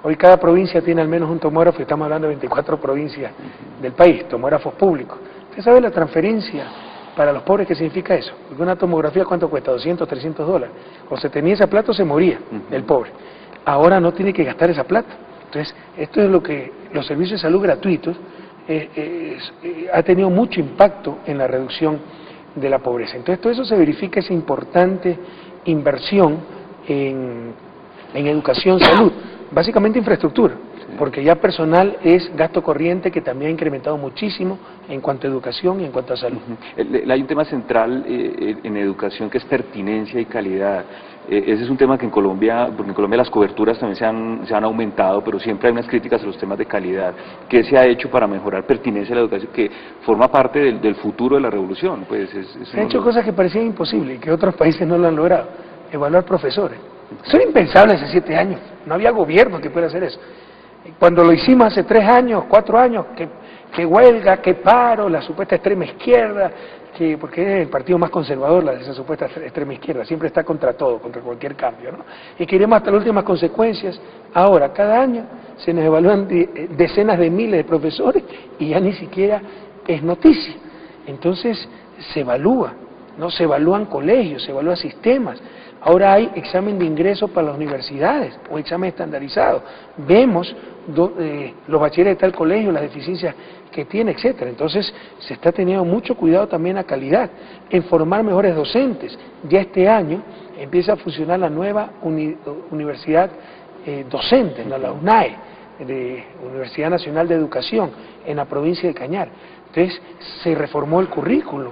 Hoy cada provincia tiene al menos un tomógrafo, y estamos hablando de 24 provincias del país, tomógrafos públicos. ¿Usted sabe la transferencia para los pobres qué significa eso? Porque una tomografía cuánto cuesta, 200, 300 dólares. O se tenía esa plata o se moría el pobre. Ahora no tiene que gastar esa plata Entonces, esto es lo que los servicios de salud gratuitos eh, eh, eh, ha tenido mucho impacto en la reducción de la pobreza. Entonces, todo eso se verifica esa importante inversión en, en educación, salud, básicamente infraestructura, porque ya personal es gasto corriente que también ha incrementado muchísimo en cuanto a educación y en cuanto a salud. El- Hay un tema central eh, en educación que es pertinencia y calidad. Eh, ese es un tema que en Colombia, porque en Colombia las coberturas también se han, se han aumentado, pero siempre hay unas críticas a los temas de calidad. ¿Qué se ha hecho para mejorar pertinencia de la educación que forma parte del, del futuro de la revolución? Pues es, es Se han hecho cosas que parecían imposibles y que otros países no lo han logrado. Evaluar profesores. Eso era impensable hace siete años. No había gobierno que pudiera hacer eso. Cuando lo hicimos hace tres años, cuatro años, que, que huelga, que paro, la supuesta extrema izquierda, que, porque es el partido más conservador, la de esa supuesta extrema izquierda, siempre está contra todo, contra cualquier cambio, ¿no? Y queremos hasta las últimas consecuencias. Ahora, cada año se nos evalúan eh, decenas de miles de profesores y ya ni siquiera es noticia. Entonces, se evalúa, ¿no? Se evalúan colegios, se evalúan sistemas. Ahora hay examen de ingreso para las universidades, o examen estandarizado. Vemos eh, los bachilleres de tal colegio, las deficiencias que tiene, etcétera. Entonces, se está teniendo mucho cuidado también a calidad, en formar mejores docentes. Ya este año empieza a funcionar la nueva uni- universidad eh, docente, la UNAE, de Universidad Nacional de Educación, en la provincia de Cañar. Entonces, se reformó el currículo,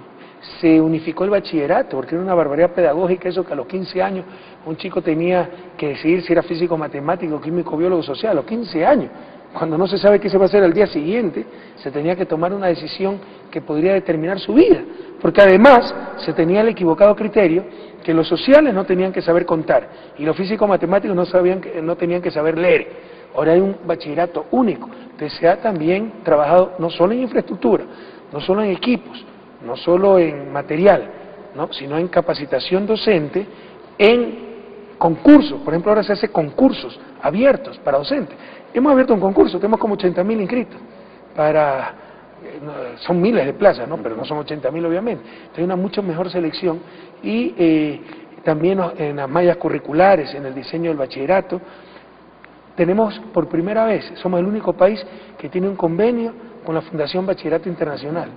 se unificó el bachillerato, porque era una barbaridad pedagógica eso que a los 15 años un chico tenía que decidir si era físico, matemático, químico, biólogo, social, a los 15 años. Cuando no se sabe qué se va a hacer al día siguiente, se tenía que tomar una decisión que podría determinar su vida, porque además se tenía el equivocado criterio que los sociales no tenían que saber contar y los físicos matemáticos no, sabían que, no tenían que saber leer. Ahora hay un bachillerato único. Entonces se ha también trabajado no solo en infraestructura, no solo en equipos, no solo en material, ¿no? sino en capacitación docente, en concursos. Por ejemplo, ahora se hace concursos abiertos para docentes. Hemos abierto un concurso, tenemos como 80.000 inscritos para eh, son miles de plazas, ¿no? pero no son 80.000 obviamente. Entonces hay una mucho mejor selección y eh, también en las mallas curriculares, en el diseño del bachillerato, tenemos por primera vez, somos el único país que tiene un convenio con la Fundación Bachillerato Internacional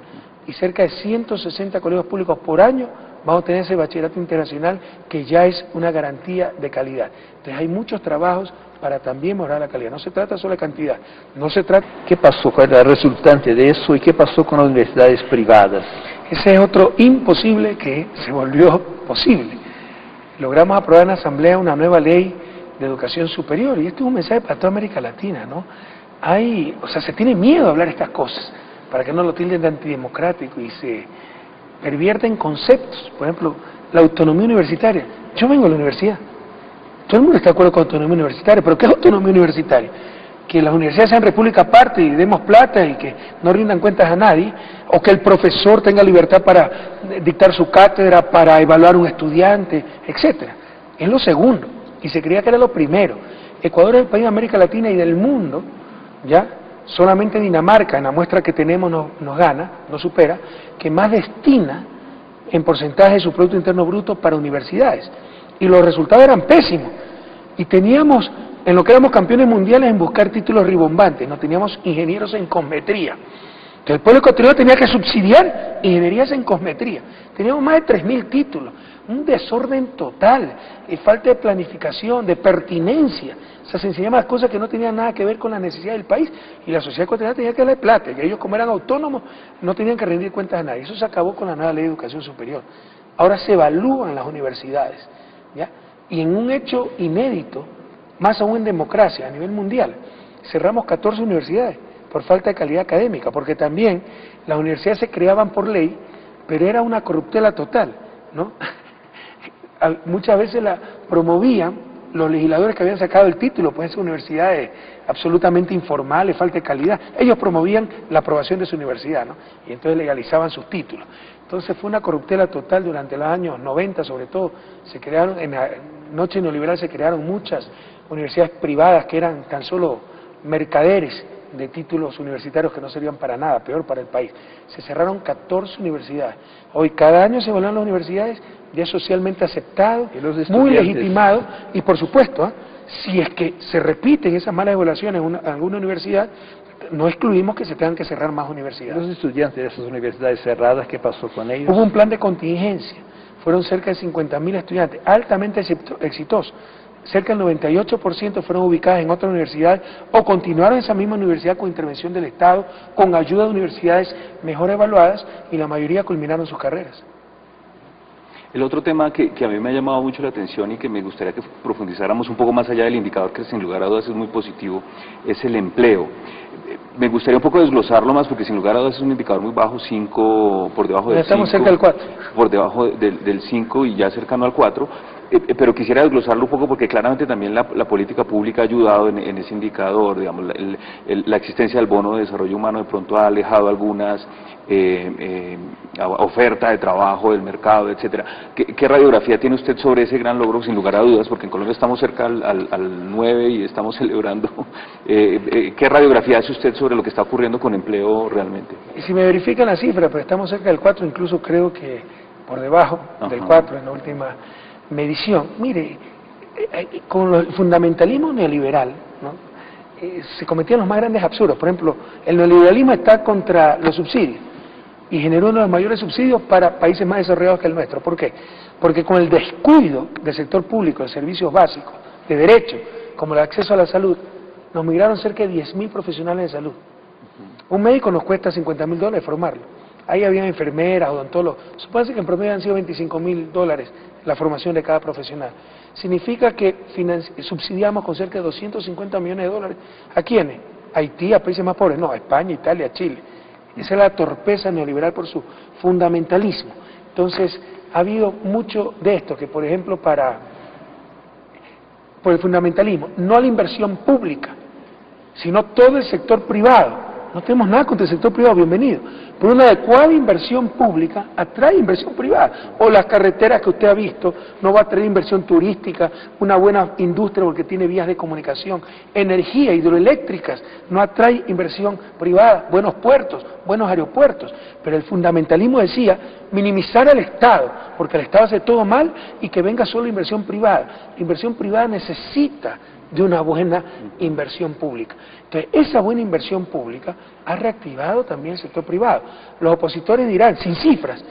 y cerca de 160 colegios públicos por año vamos a tener ese bachillerato internacional que ya es una garantía de calidad. Entonces hay muchos trabajos para también mejorar la calidad. No se trata solo de cantidad, no se trata... ¿Qué pasó? ¿Cuál era el resultante de eso? ¿Y qué pasó con las universidades privadas? Ese es otro imposible que se volvió posible. Logramos aprobar en la Asamblea una nueva ley de educación superior y este es un mensaje para toda América Latina, ¿no? Hay, o sea, se tiene miedo a hablar estas cosas para que no lo tilden de antidemocrático y se pervierten conceptos. Por ejemplo, la autonomía universitaria. Yo vengo a la universidad. Todo el mundo está de acuerdo con autonomía universitaria, pero ¿qué es autonomía universitaria? Que las universidades sean república aparte y demos plata y que no rindan cuentas a nadie, o que el profesor tenga libertad para dictar su cátedra, para evaluar un estudiante, etcétera. Es lo segundo, y se creía que era lo primero. Ecuador es el país de América Latina y del mundo, ¿ya? Solamente Dinamarca, en la muestra que tenemos, nos, gana, nos supera, que más destina en porcentaje de su Producto Interno Bruto para universidades. Y los resultados eran pésimos. Y teníamos, en lo que éramos campeones mundiales, en buscar títulos ribombantes, no teníamos ingenieros en cosmetría. Entonces el pueblo ecuatoriano tenía que subsidiar ingenierías en cosmetría. Teníamos más de 3.000 títulos. Un desorden total, y falta de planificación, de pertinencia. O sea, se enseñaban las cosas que no tenían nada que ver con la necesidad del país y la sociedad ecuatoriana tenía que darle plata. Y ellos, como eran autónomos, no tenían que rendir cuentas a nadie. Eso se acabó con la nueva ley de educación superior. Ahora se evalúan las universidades. ¿ya? Y en un hecho inédito, más aún en democracia a nivel mundial, cerramos 14 universidades por falta de calidad académica, porque también las universidades se creaban por ley, pero era una corruptela total, ¿no? Muchas veces la promovían los legisladores que habían sacado el título, pues esas universidades absolutamente informales, falta de calidad, ellos promovían la aprobación de su universidad, ¿no? Y entonces legalizaban sus títulos. Entonces fue una corruptela total durante los años 90 sobre todo, se crearon, en la noche neoliberal se crearon muchas universidades privadas que eran tan solo mercaderes de títulos universitarios que no servían para nada, peor para el país. Se cerraron 14 universidades. Hoy cada año se evalúan las universidades, ya es socialmente aceptado, muy legitimado y por supuesto, ¿ah? si es que se repiten esas malas evaluaciones en, una- en alguna universidad, no excluimos que se tengan que cerrar más universidades. Los estudiantes de esas universidades cerradas, ¿qué pasó con ellos? Hubo un plan de contingencia, fueron cerca de 50.000 estudiantes, altamente exito- exitosos. Cerca del 98% fueron ubicadas en otra universidad o continuaron en esa misma universidad con intervención del Estado, con ayuda de universidades mejor evaluadas y la mayoría culminaron sus carreras. El otro tema que, que a mí me ha llamado mucho la atención y que me gustaría que profundizáramos un poco más allá del indicador que sin lugar a dudas es muy positivo, es el empleo. Me gustaría un poco desglosarlo más porque sin lugar a dudas es un indicador muy bajo, 5 por debajo del Estamos cinco, cerca del 4. por debajo del- del 5 y ya cercano al 4, eh, eh, pero quisiera desglosarlo un poco porque claramente también la, la política pública ha ayudado en, en ese indicador, digamos, la, el- el- la existencia del bono de desarrollo humano de pronto ha alejado algunas eh, eh, oferta de trabajo del mercado, etcétera. ¿Qué, qué radiografía tiene usted sobre ese gran logro, sin lugar a dudas, porque en Colombia estamos cerca al, al, al 9 y estamos celebrando? Eh, ¿Qué radiografía hace usted sobre lo que está ocurriendo con empleo realmente? Y si me verifican la cifra, pero estamos cerca del 4, incluso creo que por debajo del 4 en la última medición. Mire, eh, eh, con el fundamentalismo neoliberal, ¿no? Eh, se cometían los más grandes absurdos. Por ejemplo, el neoliberalismo está contra los subsidios y generó uno de los mayores subsidios para países más desarrollados que el nuestro. ¿Por qué? Porque con el descuido del sector público de servicios básicos, de derechos, como el acceso a la salud, nos migraron cerca de 10.000 profesionales de salud. Un médico nos cuesta 50 mil dólares formarlo. Ahí había enfermeras, odontólogos. Supónse que en promedio han sido 25 mil dólares la formación de cada profesional. Significa que subsidiamos con cerca de 250 millones de dólares. ¿A quiénes? A Haití, a países más pobres. No, a España, Italia, Chile. Esa es la torpeza neoliberal por su fundamentalismo. Entonces, ha habido mucho de esto, que por ejemplo para, por el fundamentalismo, no a la inversión pública, sino todo el sector privado. No tenemos nada contra el sector privado, bienvenido. Pero una adecuada inversión pública atrae inversión privada. O las carreteras que usted ha visto, no va a traer inversión turística, una buena industria porque tiene vías de comunicación, energía, hidroeléctricas, no atrae inversión privada, buenos puertos, buenos aeropuertos. Pero el fundamentalismo decía minimizar al Estado, porque el Estado hace todo mal y que venga solo inversión privada. La inversión privada necesita de una buena inversión pública. Entonces, esa buena inversión pública ha reactivado también el sector privado. Los opositores dirán, sin cifras,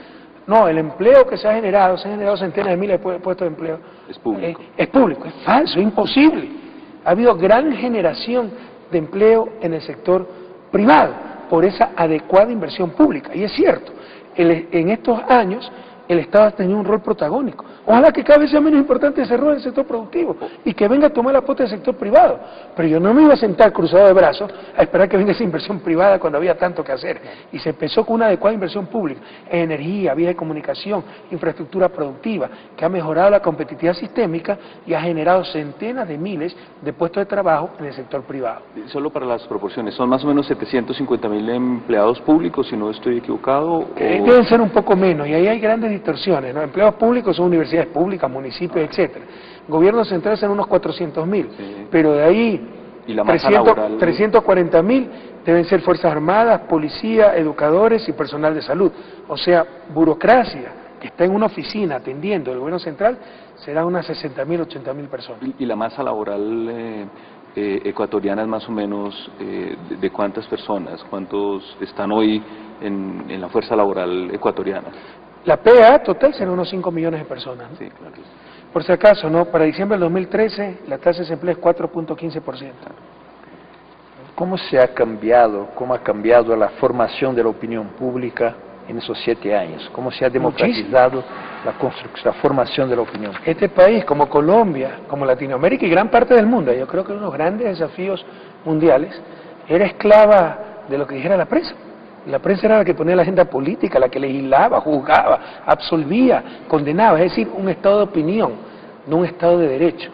no, el empleo que se ha generado, se han generado centenas de miles de pu- puestos de empleo. Es público. Eh, es público, es falso, es imposible. Ha habido gran generación de empleo en el sector privado por esa adecuada inversión pública. Y es cierto, el- en estos años el Estado ha tenido un rol protagónico. Ojalá que cada vez sea menos importante ese rol del sector productivo y que venga a tomar la posta del sector privado. Pero yo no me iba a sentar cruzado de brazos a esperar que venga esa inversión privada cuando había tanto que hacer. Y se empezó con una adecuada inversión pública en energía, vías de comunicación, infraestructura productiva, que ha mejorado la competitividad sistémica y ha generado centenas de miles de puestos de trabajo en el sector privado. Solo para las proporciones, son más o menos 750 mil empleados públicos, si no estoy equivocado. o- Eh, Deben ser un poco menos y ahí hay grandes distorsiones. Empleados públicos son universidades públicas, municipios, etcétera. Gobiernos centrales son unos 400 mil, pero de ahí Y la masa 300 laboral- 340 mil deben ser Fuerzas Armadas, policía, educadores y personal de salud. O sea, burocracia que está en una oficina atendiendo el gobierno central será unas 60 mil, 80 mil personas. ¿Y, y la masa laboral eh, eh, ecuatoriana es más o menos eh, de, de cuántas personas? ¿Cuántos están hoy en, en la fuerza laboral ecuatoriana? La PA total será unos 5 millones de personas. ¿no? Sí, claro. Por si acaso, ¿no? Para diciembre del 2013 la tasa de desempleo es 4.15%. ¿Cómo se ha cambiado, cómo ha cambiado la formación de la opinión pública en esos siete años? ¿Cómo se ha democratizado la, construcción, la formación de la opinión pública? Este país, como Colombia, como Latinoamérica y gran parte del mundo, yo creo que uno de los grandes desafíos mundiales era esclava de lo que dijera la prensa. La prensa era la que ponía la agenda política, la que legislaba, juzgaba, absolvía, condenaba, es decir, un estado de opinión, no un estado de derecho.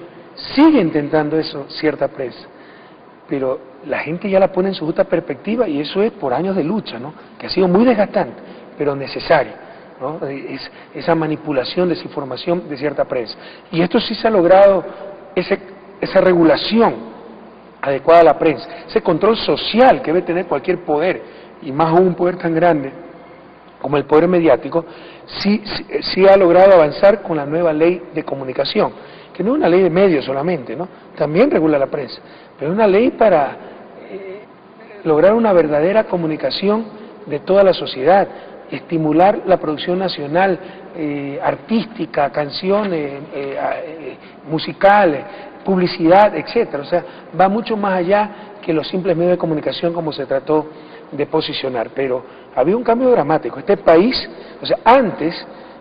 Sigue intentando eso cierta prensa, pero la gente ya la pone en su justa perspectiva y eso es por años de lucha, ¿no? que ha sido muy desgastante, pero necesario. ¿no? Es, esa manipulación, desinformación de cierta prensa. Y esto sí se ha logrado, ese, esa regulación adecuada a la prensa, ese control social que debe tener cualquier poder, y más aún un poder tan grande como el poder mediático, sí, sí, ha logrado avanzar con la nueva ley de comunicación, que no es una ley de medios solamente, ¿no? También regula la prensa, pero es una ley para eh, lograr una verdadera comunicación de toda la sociedad, estimular la producción nacional, eh, artística, canciones, eh, musicales, publicidad, etcétera. O sea, va mucho más allá que los simples medios de comunicación como se trató de posicionar. Pero había un cambio dramático. Este país, o sea, antes,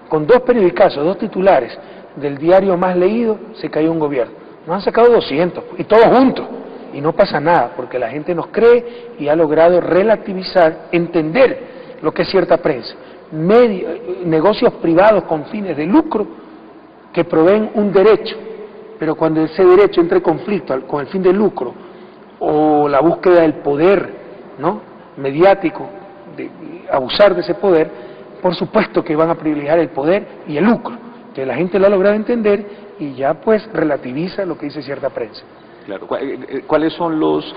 con dos periodicazos, dos titulares del diario más leído, se cayó un gobierno. Nos han sacado 200, y todos juntos. Y no pasa nada, porque la gente nos cree y ha logrado relativizar, entender lo que es cierta prensa. negocios privados con fines de lucro que proveen un derecho, pero cuando ese derecho entra en conflicto con el fin de lucro o la búsqueda del poder ¿no? Mediático, de abusar de ese poder, por supuesto que van a privilegiar el poder y el lucro. que la gente lo ha logrado entender y ya pues relativiza lo que dice cierta prensa. Claro. Eh, eh, ¿Cuáles son los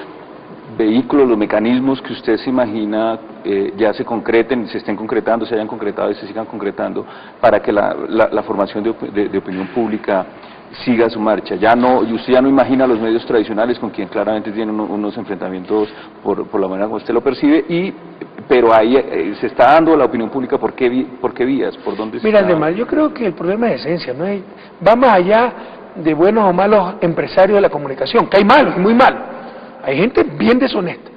vehículos, los mecanismos que usted se imagina eh, ya se concreten, se estén concretando, se hayan concretado y se sigan concretando para que la, la, formación de, de, opinión pública siga su marcha. Ya no, usted ya no imagina los medios tradicionales con quien claramente tienen unos, enfrentamientos por, por, la manera como usted lo percibe, y, pero ahí eh, se está dando la opinión pública por qué, por qué vías, por dónde Mira, además, yo creo que el problema es esencia, ¿no? Va más allá de buenos o malos empresarios de la comunicación, que hay malos y muy malos hay gente bien deshonesta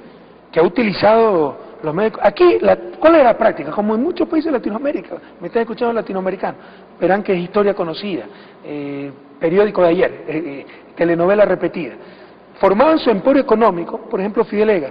que ha utilizado los medios. Aquí, la, ¿cuál es la práctica? Como en muchos países de Latinoamérica, me están escuchando latinoamericanos, verán que es historia conocida, eh, periódico de ayer, eh, eh, telenovela repetida. Formaban su emporio económico, por ejemplo, Fidelega,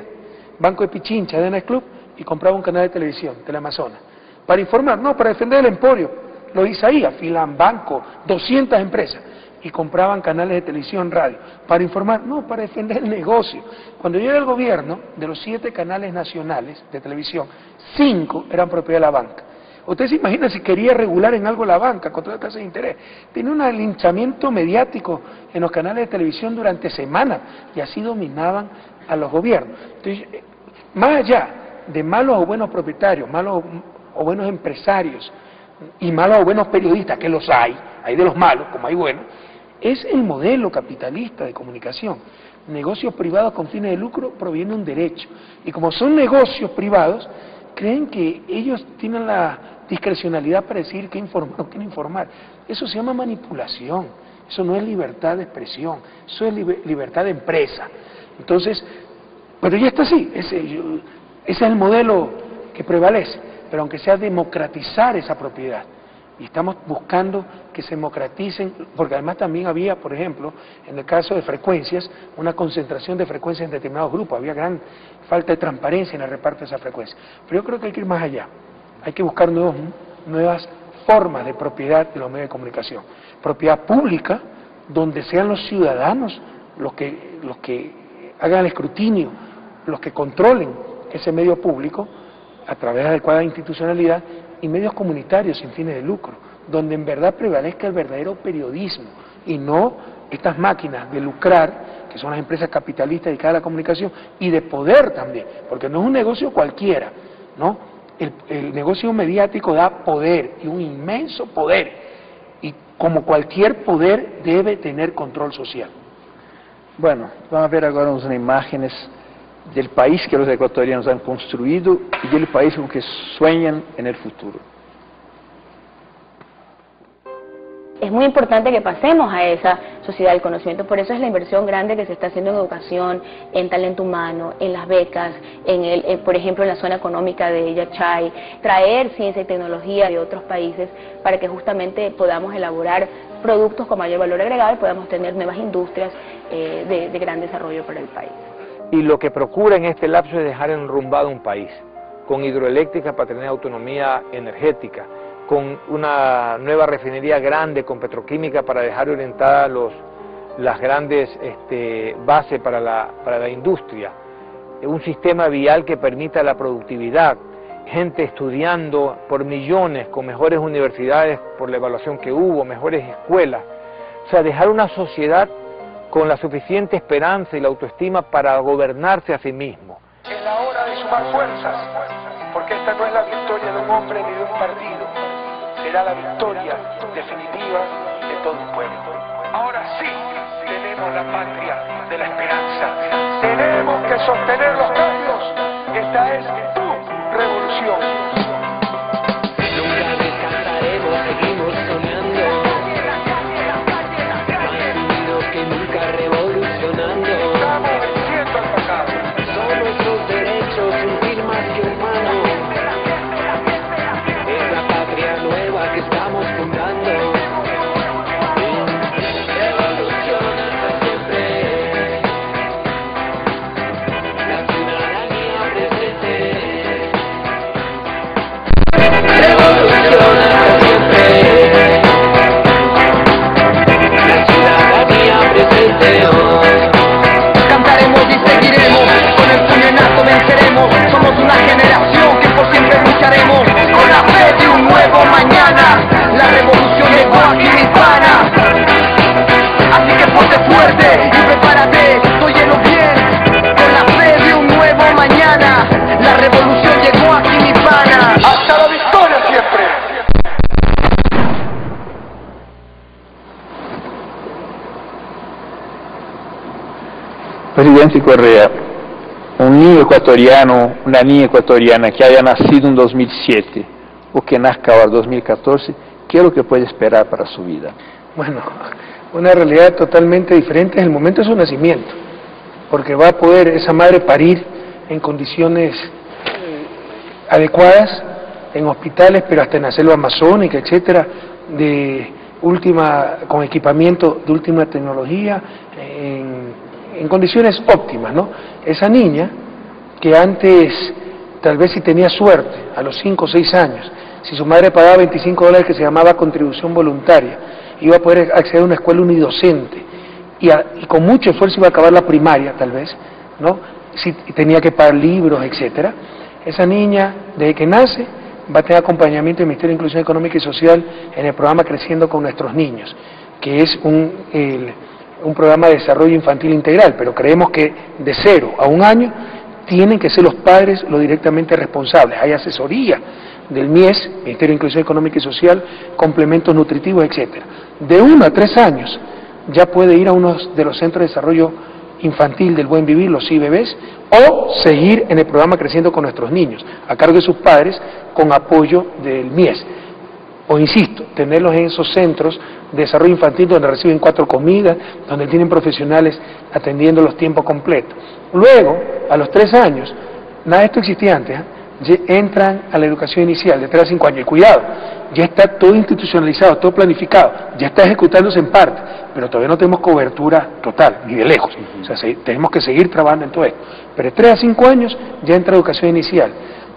Banco de Pichincha, Adena Club, y compraba un canal de televisión, Teleamazonas, para informar, no, para defender el emporio. Lo Isaías, Filan Banco, 200 empresas y compraban canales de televisión, radio, para informar, no, para defender el negocio. Cuando llega el gobierno, de los siete canales nacionales de televisión, cinco eran propiedad de la banca. Usted se imagina si quería regular en algo la banca con toda tasa de interés. Tiene un alinchamiento mediático en los canales de televisión durante semanas y así dominaban a los gobiernos. Entonces, más allá de malos o buenos propietarios, malos o buenos empresarios y malos o buenos periodistas, que los hay, hay de los malos como hay buenos, es el modelo capitalista de comunicación. Negocios privados con fines de lucro proviene un derecho. Y como son negocios privados, creen que ellos tienen la discrecionalidad para decir qué informar o qué no informar. Eso se llama manipulación. Eso no es libertad de expresión. Eso es libertad de empresa. Entonces, pero ya está así. Ese, ese es el modelo que prevalece. Pero aunque sea democratizar esa propiedad y estamos buscando que se democraticen, porque además también había, por ejemplo, en el caso de frecuencias, una concentración de frecuencias en determinados grupos, había gran falta de transparencia en el reparto de esas frecuencias. Pero yo creo que hay que ir más allá, hay que buscar nuevas formas de propiedad de los medios de comunicación, propiedad pública, donde sean los ciudadanos los que, los que hagan el escrutinio, los que controlen ese medio público a través de adecuada institucionalidad y medios comunitarios sin fines de lucro, donde en verdad prevalezca el verdadero periodismo y no estas máquinas de lucrar, que son las empresas capitalistas dedicadas a la comunicación, y de poder también, porque no es un negocio cualquiera, ¿no? El, el negocio mediático da poder, y un inmenso poder, y como cualquier poder debe tener control social. Bueno, vamos a ver agora umas imágenes del país que los ecuatorianos han construido y del país con que sueñan en el futuro. Es muy importante que pasemos a esa sociedad del conocimiento, por eso es la inversión grande que se está haciendo en educación, en talento humano, en las becas, en el, por ejemplo en la zona económica de Yachay, traer ciencia y tecnología de otros países para que justamente podamos elaborar productos con mayor valor agregado y podamos tener nuevas industrias eh, de gran desarrollo para el país y lo que procura en este lapso es dejar enrumbado un país, con hidroeléctrica para tener autonomía energética, con una nueva refinería grande, con petroquímica para dejar orientada los, las grandes este, bases para la, para la industria, un sistema vial que permita la productividad, gente estudiando por millones, con mejores universidades por la evaluación que hubo, mejores escuelas, o sea, dejar una sociedad con la suficiente esperanza y la autoestima para gobernarse a sí mismo. Es la hora de sumar fuerzas, porque esta no es la victoria de un hombre ni de un partido, será la victoria definitiva de todo un pueblo. Ahora sí tenemos la patria de la esperanza. Tenemos que sostener los cambios. Esta es tu revolución. En alto venceremos. Somos una generación que por siempre lucharemos con la fe de un nuevo mañana. La revolución llegó aquí, mi pana. Así que ponte fuerte y prepárate, óyelo bien. Con la fe de un nuevo mañana. La revolución llegó aquí, mi pana. Hasta la victoria siempre. Presidente Correa, ecuatoriano, una niña ecuatoriana que haya nacido en 2007 o que nazca ahora en 2014, ¿qué es lo que puede esperar para su vida? Bueno, una realidad totalmente diferente es el momento de su nacimiento, porque va a poder esa madre parir en condiciones eh, adecuadas, en hospitales, pero hasta en la selva amazónica, etcétera, de última, con equipamiento de última tecnología, en, en condiciones óptimas, ¿no? Esa niña que antes, tal vez si tenía suerte, a los 5 o 6 años, si su madre pagaba 25 dólares que se llamaba contribución voluntaria, iba a poder acceder a una escuela unidocente y, a- y con mucho esfuerzo iba a acabar la primaria, tal vez, ¿no? Si tenía que pagar libros, etcétera. Esa niña, desde que nace, va a tener acompañamiento del Ministerio de Inclusión Económica y Social en el programa Creciendo con Nuestros Niños, que es un, un programa de desarrollo infantil integral, pero creemos que de cero a un año tienen que ser los padres los directamente responsables. Hay asesoría del MIES, Ministerio de Inclusión Económica y Social, complementos nutritivos, etcétera. De uno a tres años ya puede ir a uno de los centros de desarrollo infantil del buen vivir, los IBBs, o seguir en el programa Creciendo con nuestros niños, a cargo de sus padres, con apoyo del MIES. O insisto, tenerlos en esos centros de desarrollo infantil donde reciben cuatro comidas, donde tienen profesionales atendiendo los tiempos completos. Luego, a los tres años, nada de esto existía antes, ¿eh? Entran a la educación inicial de tres a cinco años. Y cuidado, ya está todo institucionalizado, todo planificado, ya está ejecutándose en parte, pero todavía no tenemos cobertura total, ni de lejos. O sea, se- tenemos que seguir trabajando en todo esto. Pero de tres a cinco años ya entra educación inicial.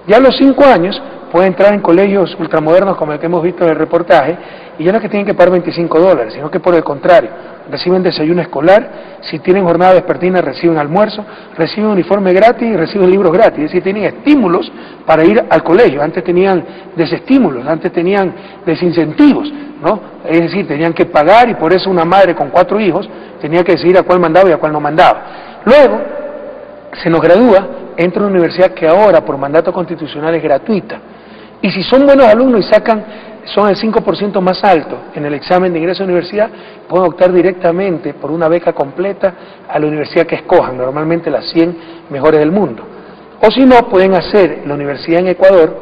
Ya a los cinco años puede entrar en colegios ultramodernos como el que hemos visto en el reportaje, y ya no es que tienen que pagar 25 dólares, sino que por el contrario, reciben desayuno escolar, si tienen jornada vespertina reciben almuerzo, reciben uniforme gratis y reciben libros gratis, es decir, tienen estímulos para ir al colegio, antes tenían desestímulos, antes tenían desincentivos, ¿no? Es decir, tenían que pagar y por eso una madre con cuatro hijos tenía que decidir a cuál mandaba y a cuál no mandaba. Luego, se nos gradúa, entra a una universidad que ahora por mandato constitucional es gratuita. Y si son buenos alumnos y sacan, son el 5% más alto en el examen de ingreso a la universidad, pueden optar directamente por una beca completa a la universidad que escojan, normalmente las 100 mejores del mundo. O si no, pueden hacer la universidad en Ecuador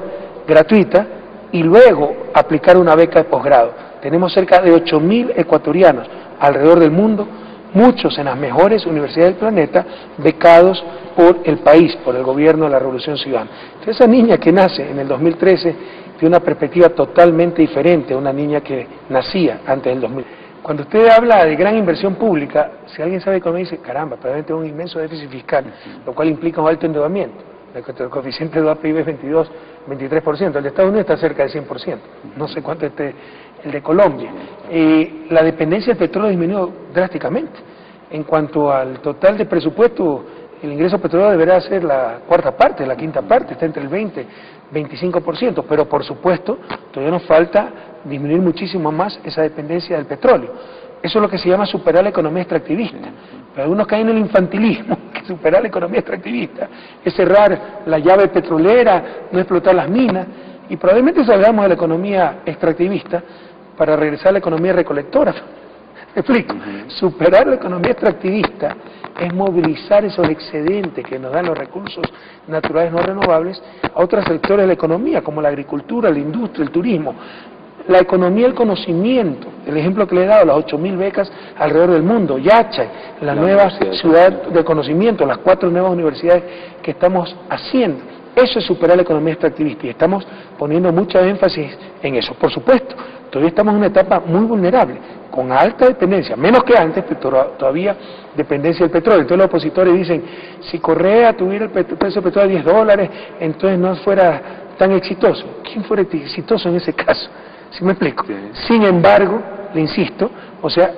gratuita y luego aplicar una beca de posgrado. Tenemos cerca de 8.000 ecuatorianos alrededor del mundo, muchos en las mejores universidades del planeta, becados por el país, por el gobierno de la Revolución Ciudadana. Entonces, esa niña que nace en el 2013 tiene una perspectiva totalmente diferente a una niña que nacía antes del 2000. Cuando usted habla de gran inversión pública, si alguien sabe cómo dice, caramba, probablemente un inmenso déficit fiscal, lo cual implica un alto endeudamiento. El coeficiente de PIB es 22, 23%, el de Estados Unidos está cerca del 100%, no sé cuánto esté el de Colombia. Eh, la dependencia del petróleo disminuyó drásticamente. En cuanto al total de presupuesto, el ingreso petrolero deberá ser la cuarta parte, la quinta parte, está entre el 20 25%, pero por supuesto todavía nos falta disminuir muchísimo más esa dependencia del petróleo. Eso es lo que se llama superar la economía extractivista. Pero algunos caen en el infantilismo, que superar la economía extractivista es cerrar la llave petrolera, no explotar las minas, y probablemente salgamos de la economía extractivista para regresar a la economía recolectora. ¿Me explico? Superar la economía extractivista es movilizar esos excedentes que nos dan los recursos naturales no renovables a otros sectores de la economía, como la agricultura, la industria, el turismo. La economía del conocimiento, el ejemplo que le he dado, las 8.000 becas alrededor del mundo, Yachay, la, nueva ciudad del conocimiento, las cuatro nuevas universidades que estamos haciendo. Eso es superar la economía extractivista y estamos poniendo mucha énfasis en eso. Por supuesto, todavía estamos en una etapa muy vulnerable, con alta dependencia, menos que antes, pero todavía dependencia del petróleo. Entonces los opositores dicen, si Correa tuviera el precio del petróleo a 10 dólares, entonces no fuera tan exitoso. ¿Quién fuera exitoso en ese caso? ¿Sí me explico? Sin embargo, le insisto, o sea,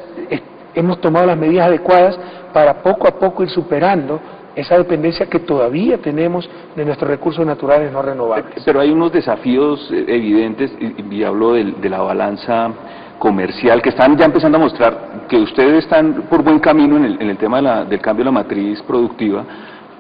hemos tomado las medidas adecuadas para poco a poco ir superando esa dependencia que todavía tenemos de nuestros recursos naturales no renovables. Pero hay unos desafíos eh, evidentes, y, hablo de, la balanza comercial, que están ya empezando a mostrar que ustedes están por buen camino en el, tema del cambio de la matriz productiva,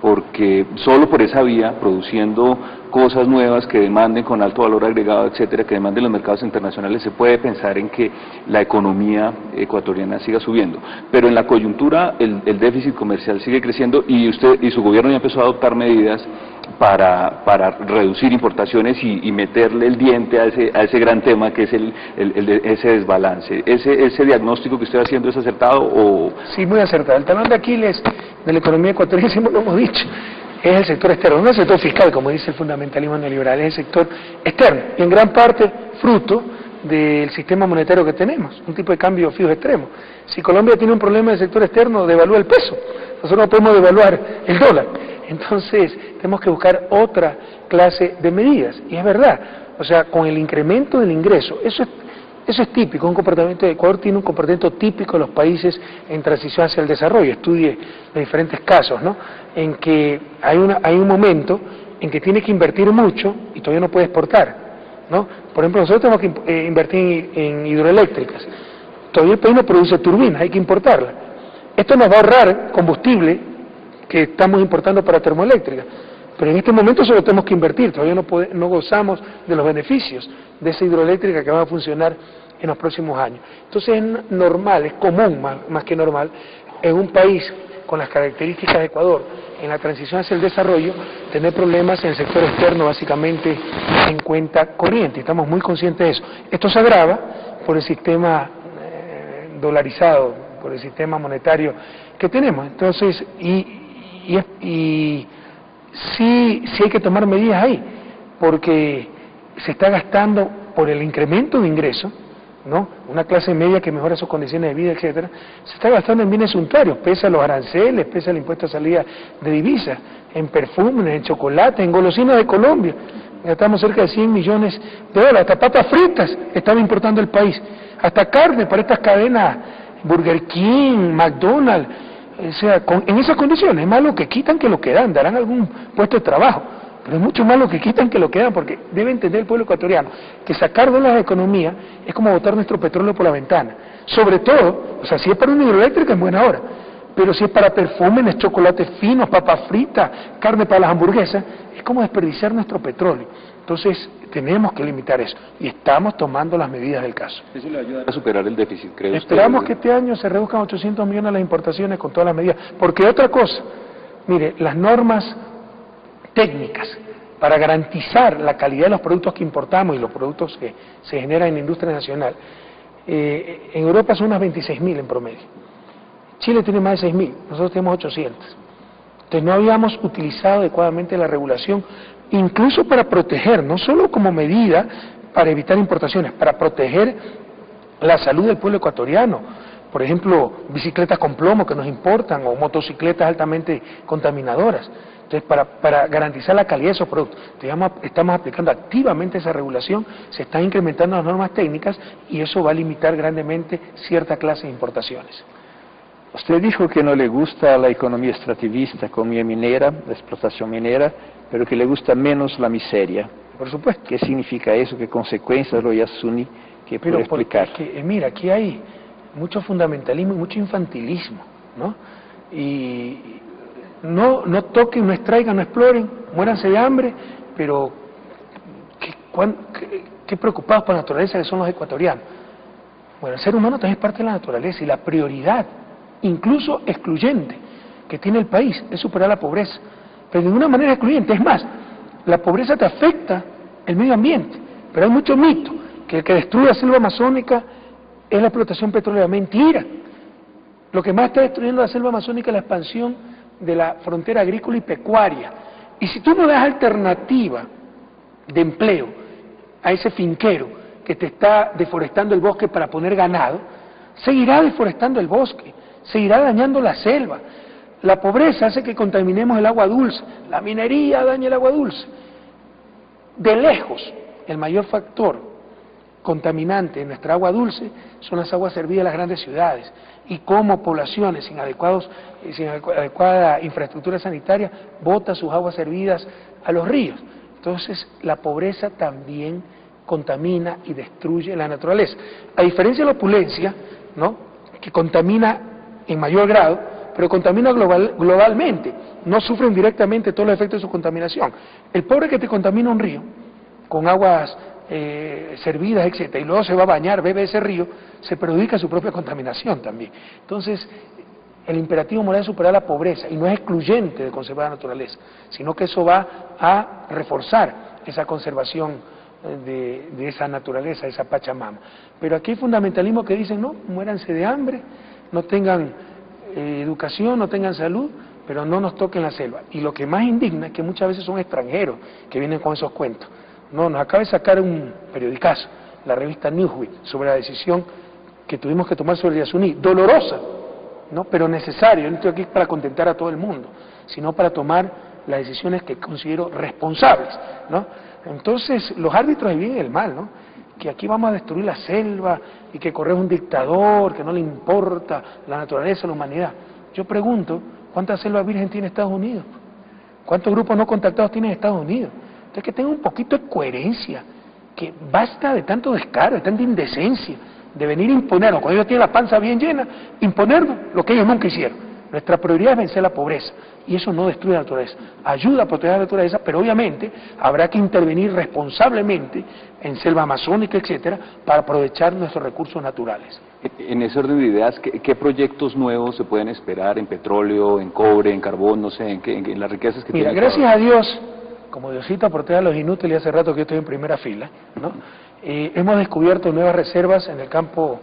porque solo por esa vía, produciendo cosas nuevas que demanden con alto valor agregado, etcétera, que demanden los mercados internacionales, se puede pensar en que la economía ecuatoriana siga subiendo. Pero en la coyuntura el, déficit comercial sigue creciendo y usted y su gobierno ya empezó a adoptar medidas para, para reducir importaciones y, meterle el diente a ese, a ese gran tema que es el, ese desbalance. ¿Ese, ¿Ese diagnóstico que está haciendo es acertado o...? Sí, muy acertado. El talón de Aquiles de la economía ecuatoriana, siempre lo hemos dicho, es el sector externo, no es el sector fiscal, como dice el fundamentalismo neoliberal, es el sector externo, y en gran parte fruto del sistema monetario que tenemos, un tipo de cambio fijo extremo. Si Colombia tiene un problema del sector externo, devalúa el peso. Nosotros no podemos devaluar el dólar. Entonces, tenemos que buscar otra clase de medidas. Y es verdad, o sea, con el incremento del ingreso, eso es eso es típico, un comportamiento de Ecuador tiene un comportamiento típico de los países en transición hacia el desarrollo. Estudie los diferentes casos, ¿no? En que hay, una, hay un momento en que tiene que invertir mucho y todavía no puede exportar, ¿no? Por ejemplo, nosotros tenemos que eh, invertir en, hidroeléctricas. Todavía el país no produce turbinas, hay que importarla. Esto nos va a ahorrar combustible que estamos importando para termoeléctricas. Pero en este momento solo tenemos que invertir, todavía no, no gozamos de los beneficios de esa hidroeléctrica que va a funcionar en los próximos años. Entonces es normal, es común más, que normal, en un país con las características de Ecuador, en la transición hacia el desarrollo, tener problemas en el sector externo básicamente en cuenta corriente. Estamos muy conscientes de eso. Esto se agrava por el sistema eh, dolarizado, por el sistema monetario que tenemos. Entonces, y, y sí, sí hay que tomar medidas ahí, porque se está gastando por el incremento de ingresos, ¿no? Una clase media que mejora sus condiciones de vida, etcétera, se está gastando en bienes suntuarios, pese a los aranceles, pese al impuesto a salida de divisas, en perfumes, en chocolate, en golosinas de Colombia. Gastamos cerca de 100 millones de dólares, hasta papas fritas estaba importando el país, hasta carne para estas cadenas Burger King, McDonald's, o sea, en esas condiciones, es más lo que quitan que lo que dan, darán algún puesto de trabajo, pero es mucho más lo que quitan que lo que dan, porque debe entender el pueblo ecuatoriano que sacar dólares de economía es como botar nuestro petróleo por la ventana. Sobre todo, o sea, si es para una hidroeléctrica en buena hora, pero si es para perfúmenes, chocolates finos, papas fritas, carne para las hamburguesas, es como desperdiciar nuestro petróleo. Entonces, tenemos que limitar eso y estamos tomando las medidas del caso. Eso le ayuda a superar el déficit, creo. Esperamos que este año se reduzcan 800 millones las importaciones con todas las medidas. Porque otra cosa, mire, las normas técnicas para garantizar la calidad de los productos que importamos y los productos que se generan en la industria nacional, eh, en Europa son unas 26.000 en promedio. Chile tiene más de 6.000, nosotros tenemos 800. Entonces no habíamos utilizado adecuadamente la regulación incluso para proteger, no solo como medida para evitar importaciones, para proteger la salud del pueblo ecuatoriano. Por ejemplo, bicicletas con plomo que nos importan o motocicletas altamente contaminadoras. Entonces, para, garantizar la calidad de esos productos, estamos aplicando activamente esa regulación, se están incrementando las normas técnicas y eso va a limitar grandemente cierta clase de importaciones. Usted dijo que no le gusta la economía extractivista, economía minera, la explotación minera, pero que le gusta menos la miseria. Por supuesto. ¿Qué significa eso? ¿Qué consecuencias lo Yasuni que puede explicar? Eh, mira, aquí hay mucho fundamentalismo y mucho infantilismo, ¿no? Y no, no toquen, no extraigan, no exploren, muéranse de hambre, pero qué, qué, preocupados por la naturaleza que son los ecuatorianos. Bueno, el ser humano también es parte de la naturaleza y la prioridad, incluso excluyente, que tiene el país es superar la pobreza. Pero de ninguna manera excluyente. Es más, la pobreza te afecta el medio ambiente. Pero hay mucho mito que el que destruye la selva amazónica es la explotación petrolera. Mentira. Lo que más está destruyendo la selva amazónica es la expansión de la frontera agrícola y pecuaria. Y si tú no das alternativa de empleo a ese finquero que te está deforestando el bosque para poner ganado, seguirá deforestando el bosque, seguirá dañando la selva. La pobreza hace que contaminemos el agua dulce, la minería daña el agua dulce. De lejos, el mayor factor contaminante en nuestra agua dulce son las aguas servidas de las grandes ciudades y cómo poblaciones sin, adecuados, sin adecuada infraestructura sanitaria botan sus aguas servidas a los ríos. Entonces, la pobreza también contamina y destruye la naturaleza. A diferencia de la opulencia, ¿no? que contamina en mayor grado, pero contamina global, globalmente, no sufren directamente todos los efectos de su contaminación. El pobre que te contamina un río, con aguas eh, servidas, etcétera, y luego se va a bañar, bebe ese río, se perjudica su propia contaminación también. Entonces, el imperativo moral es superar la pobreza y no es excluyente de conservar la naturaleza, sino que eso va a reforzar esa conservación eh, de, esa naturaleza, esa Pachamama. Pero aquí hay fundamentalismo que dicen, no, muéranse de hambre, no tengan eh, educación, no tengan salud, pero no nos toquen la selva. Y lo que más indigna es que muchas veces son extranjeros que vienen con esos cuentos. No, nos acaba de sacar un periodicazo, la revista Newsweek, sobre la decisión que tuvimos que tomar sobre Yasuní, dolorosa, ¿no? pero necesaria. Yo no estoy aquí para contentar a todo el mundo, sino para tomar las decisiones que considero responsables. ¿no? Entonces, los árbitros y el mal, ¿no? que aquí vamos a destruir la selva y que corre un dictador, que no le importa la naturaleza, la humanidad. Yo pregunto, ¿cuántas selvas virgen tiene Estados Unidos? ¿Cuántos grupos no contactados tiene Estados Unidos? Entonces que tenga un poquito de coherencia, que basta de tanto descaro, de tanta indecencia, de venir a imponernos, cuando ellos tienen la panza bien llena, imponernos lo que ellos nunca hicieron. Nuestra prioridad es vencer la pobreza y eso no destruye la naturaleza. Ayuda a proteger la naturaleza, pero obviamente habrá que intervenir responsablemente en selva amazónica, etcétera, para aprovechar nuestros recursos naturales. En ese orden de ideas, ¿qué, proyectos nuevos se pueden esperar en petróleo, en cobre, en carbón, no sé, en, qué, en, las riquezas que Mira, gracias a Dios, como Diosito protege a los inútiles, hace rato que yo estoy en primera fila, ¿no? Eh, hemos descubierto nuevas reservas en el campo,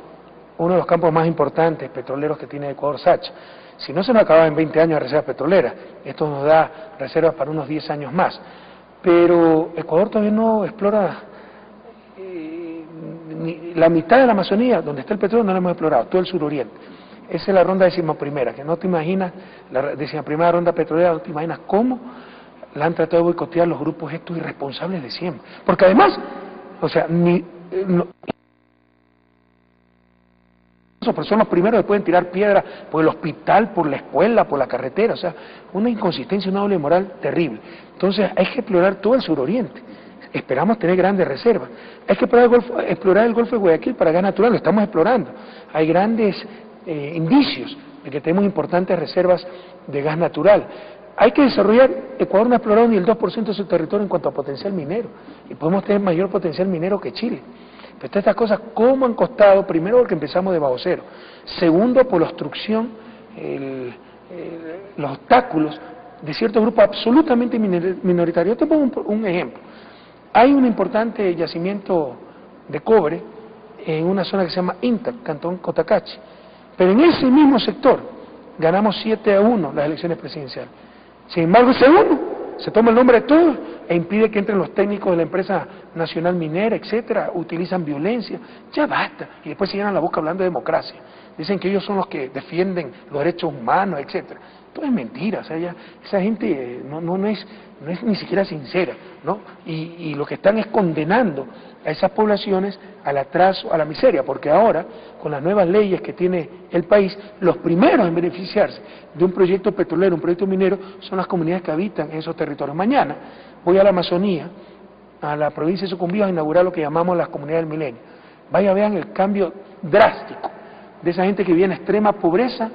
uno de los campos más importantes petroleros que tiene Ecuador, Sacha. Si no se nos acababa en 20 años de reservas petroleras, esto nos da reservas para unos 10 años más. Pero Ecuador todavía no explora eh, ni la mitad de la Amazonía, donde está el petróleo, no lo hemos explorado, todo el suroriente. Esa es la ronda primera, que no te imaginas, la primera ronda petrolera, no te imaginas cómo la han tratado de boicotear los grupos estos irresponsables de siempre. Porque además, o sea, ni, no, son los primeros que pueden tirar piedra por el hospital, por la escuela, por la carretera, o sea, una inconsistencia, una doble moral terrible. Entonces hay que explorar todo el suroriente. Esperamos tener grandes reservas. Hay que explorar el Golfo, explorar el Golfo de Guayaquil para gas natural, lo estamos explorando. Hay grandes eh, indicios de que tenemos importantes reservas de gas natural. Hay que desarrollar, Ecuador no ha explorado ni el 2% de su territorio en cuanto a potencial minero, y podemos tener mayor potencial minero que Chile. Pero estas cosas, ¿cómo han costado? Primero porque empezamos de bajo cero. Segundo, por la obstrucción, los obstáculos de ciertos grupos absolutamente minoritarios. Yo te pongo un, ejemplo. Hay un importante yacimiento de cobre en una zona que se llama Intac, Cantón Cotacachi. Pero en ese mismo sector ganamos 7 a 1 las elecciones presidenciales. Sin embargo, ese uno se toma el nombre de todos e impide que entren los técnicos de la empresa nacional minera, etcétera, utilizan violencia, ya basta, y después se llenan la boca hablando de democracia. Dicen que ellos son los que defienden los derechos humanos, etcétera. Todo es mentira, o sea, esa gente eh, no, no, es, no es ni siquiera sincera, ¿no? Y, y lo que están es condenando a esas poblaciones al atraso, a la miseria, porque ahora, con las nuevas leyes que tiene el país, los primeros en beneficiarse de un proyecto petrolero, un proyecto minero, son las comunidades que habitan en esos territorios. Mañana voy a la Amazonía, a la provincia de Sucumbíos, a inaugurar lo que llamamos las comunidades del milenio. Vaya, vean el cambio drástico de esa gente que vive en extrema pobreza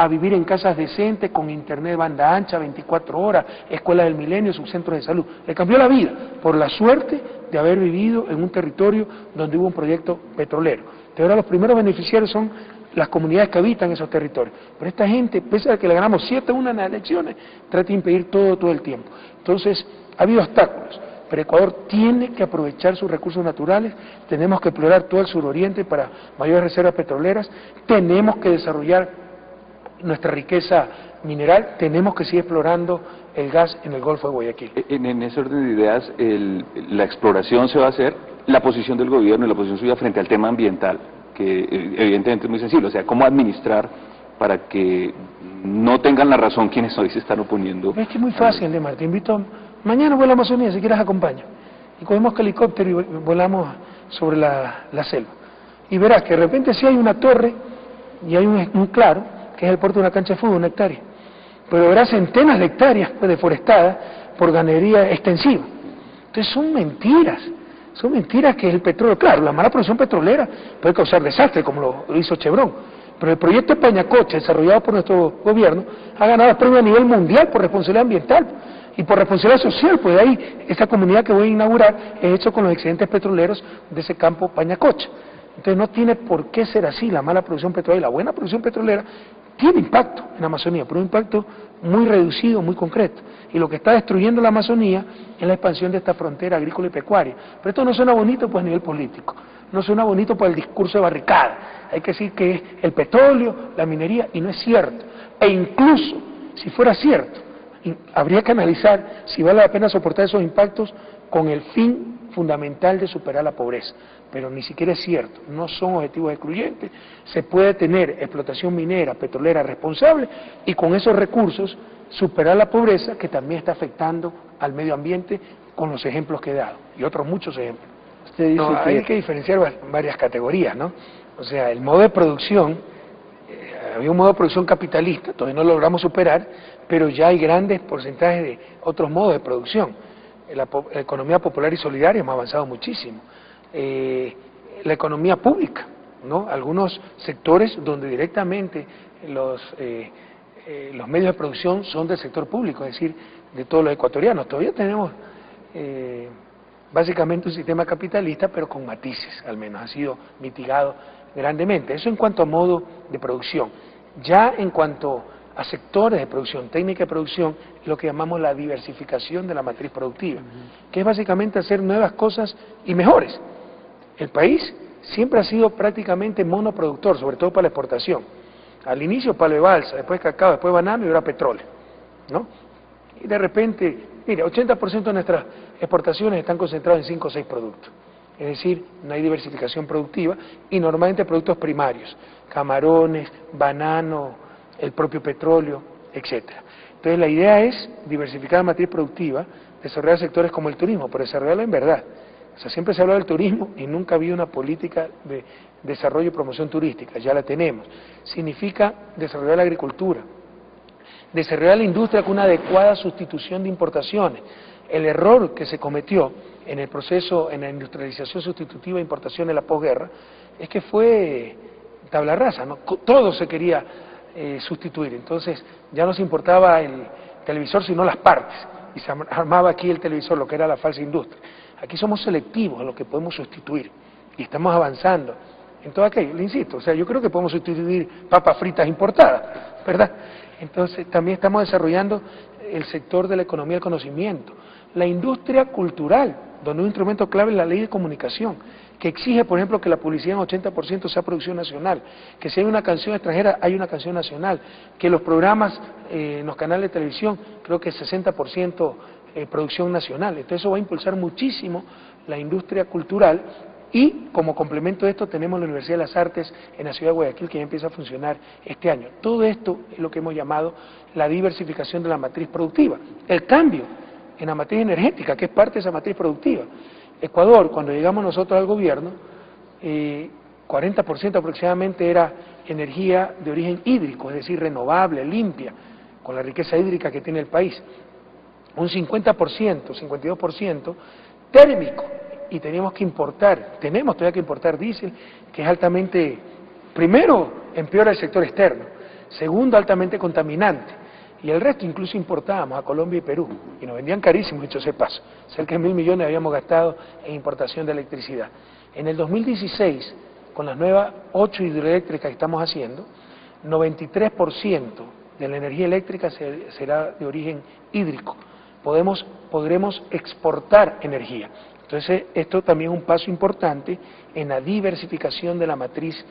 a vivir en casas decentes, con internet banda ancha, 24 horas, escuela del milenio, subcentros de salud. Le cambió la vida por la suerte de haber vivido en un territorio donde hubo un proyecto petrolero. Entonces ahora los primeros beneficiarios son las comunidades que habitan esos territorios. Pero esta gente, pese a que le ganamos 7 una en las elecciones, trata de impedir todo, todo el tiempo. Entonces, ha habido obstáculos, pero Ecuador tiene que aprovechar sus recursos naturales, tenemos que explorar todo el suroriente para mayores reservas petroleras, tenemos que desarrollar nuestra riqueza mineral, tenemos que seguir explorando el gas en el Golfo de Guayaquil. En, en ese orden de ideas, el- la exploración se va a hacer, la posición del gobierno y la posición suya frente al tema ambiental, que eh, evidentemente es muy sensible, o sea, cómo administrar para que no tengan la razón quienes hoy se están oponiendo. Es que es muy fácil, Lemar, te invito, mañana vuelo a Amazonía, si quieres acompaña. Y cogemos que helicóptero y volamos sobre la, la selva. Y verás que de repente sí hay una torre y hay un, un claro, que es el puerto de una cancha de fútbol, una hectárea. Pero verás centenas de hectáreas pues, deforestadas por ganadería extensiva. Entonces son mentiras, son mentiras que el petróleo, claro, la mala producción petrolera puede causar desastre, como lo hizo Chevron, pero el proyecto de Pañacocha, desarrollado por nuestro gobierno, ha ganado premio a nivel mundial por responsabilidad ambiental y por responsabilidad social, pues ahí esta comunidad que voy a inaugurar es hecho con los excedentes petroleros de ese campo Pañacocha. Entonces no tiene por qué ser así la mala producción petrolera y la buena producción petrolera tiene impacto en la Amazonía, pero un impacto muy reducido, muy concreto. Y lo que está destruyendo la Amazonía es la expansión de esta frontera agrícola y pecuaria. Pero esto no suena bonito pues a nivel político, no suena bonito por el discurso de barricada. Hay que decir que es el petróleo, la minería, y no es cierto. E incluso, si fuera cierto, habría que analizar si vale la pena soportar esos impactos con el fin fundamental de superar la pobreza. Pero ni siquiera es cierto, no son objetivos excluyentes. Se puede tener explotación minera, petrolera responsable y con esos recursos superar la pobreza que también está afectando al medio ambiente con los ejemplos que he dado y otros muchos ejemplos. Usted dice No, que- hay que diferenciar va- varias categorías, ¿no? O sea, el modo de producción, eh, había un modo de producción capitalista, todavía no lo logramos superar, pero ya hay grandes porcentajes de otros modos de producción. La, la economía popular y solidaria hemos avanzado muchísimo. Eh, la economía pública, ¿no? Algunos sectores donde directamente los, eh, eh, los medios de producción son del sector público, es decir, de todos los ecuatorianos. Todavía tenemos eh, básicamente un sistema capitalista, pero con matices, al menos, ha sido mitigado grandemente. Eso en cuanto a modo de producción. Ya en cuanto a sectores de producción, técnica de producción, lo que llamamos la diversificación de la matriz productiva, que es básicamente hacer nuevas cosas y mejores. El país siempre ha sido prácticamente monoproductor, sobre todo para la exportación. Al inicio palo de balsa, después cacao, después banano y ahora petróleo. ¿no? Y de repente, mire, 80% de nuestras exportaciones están concentradas en 5 o 6 productos. Es decir, no hay diversificación productiva y normalmente productos primarios, camarones, banano, el propio petróleo, etcétera. Entonces la idea es diversificar la matriz productiva, desarrollar sectores como el turismo, pero desarrollarlo en verdad. O sea, siempre se habla del turismo y nunca había una política de desarrollo y promoción turística, ya la tenemos. Significa desarrollar la agricultura, desarrollar la industria con una adecuada sustitución de importaciones. El error que se cometió en el proceso, en la industrialización sustitutiva de importación de la posguerra, es que fue tabla rasa, ¿no? Todo se quería eh, sustituir. Entonces ya no se importaba el televisor, sino las partes. Y se armaba aquí el televisor, lo que era la falsa industria. Aquí somos selectivos en lo que podemos sustituir. Y estamos avanzando en todo aquello. Le insisto, o sea, yo creo que podemos sustituir papas fritas importadas, ¿verdad? Entonces también estamos desarrollando el sector de la economía del conocimiento. La industria cultural, donde un instrumento clave es la ley de comunicación, que exige, por ejemplo, que la publicidad en 80% sea producción nacional, que si hay una canción extranjera, hay una canción nacional, que los programas eh, en los canales de televisión, creo que 60% eh, producción nacional. Entonces eso va a impulsar muchísimo la industria cultural y como complemento de esto tenemos la Universidad de las Artes en la ciudad de Guayaquil que ya empieza a funcionar este año. Todo esto es lo que hemos llamado la diversificación de la matriz productiva. El cambio en la matriz energética, que es parte de esa matriz productiva. Ecuador, cuando llegamos nosotros al gobierno, eh, 40% aproximadamente era energía de origen hídrico, es decir, renovable, limpia, con la riqueza hídrica que tiene el país. Un 50%, 52% térmico, y teníamos que importar, tenemos todavía que importar diésel, que es altamente, primero, empeora el sector externo, segundo, altamente contaminante, y el resto incluso importábamos a Colombia y Perú, y nos vendían carísimo, dicho ese paso, cerca de mil millones habíamos gastado en importación de electricidad. En el 2016 con las nuevas ocho hidroeléctricas que estamos haciendo, 93% de la energía eléctrica se- será de origen hídrico. Podemos, podremos exportar energía. Entonces, esto también es un paso importante en la diversificación de la matriz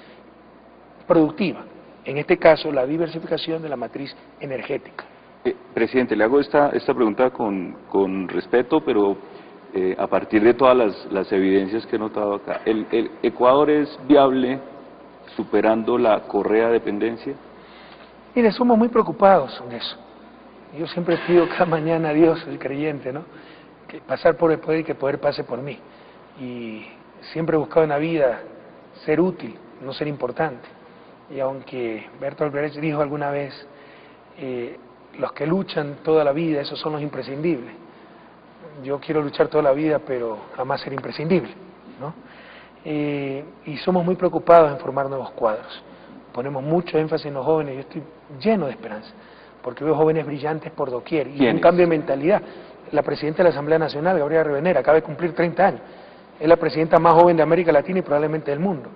productiva. En este caso, la diversificación de la matriz energética. Eh, presidente, le hago esta, esta pregunta con, con respeto, pero eh, a partir de todas las, las evidencias que he notado acá. ¿El, el Ecuador es viable superando la correa de dependencia? Mire, somos muy preocupados en eso. Yo siempre pido cada mañana a Dios, el creyente, ¿no? Que pasar por el poder y que el poder pase por mí. Y siempre he buscado en la vida ser útil, no ser importante. Y aunque Bertolt Brecht dijo alguna vez, eh, los que luchan toda la vida, esos son los imprescindibles. Yo quiero luchar toda la vida, pero jamás ser imprescindible, ¿no? Eh, y somos muy preocupados en formar nuevos cuadros. Ponemos mucho énfasis en los jóvenes, yo estoy lleno de esperanza, porque veo jóvenes brillantes por doquier y un cambio de mentalidad. La presidenta de la Asamblea Nacional, Gabriela Revenera, acaba de cumplir 30 años. Es la presidenta más joven de América Latina y probablemente del mundo.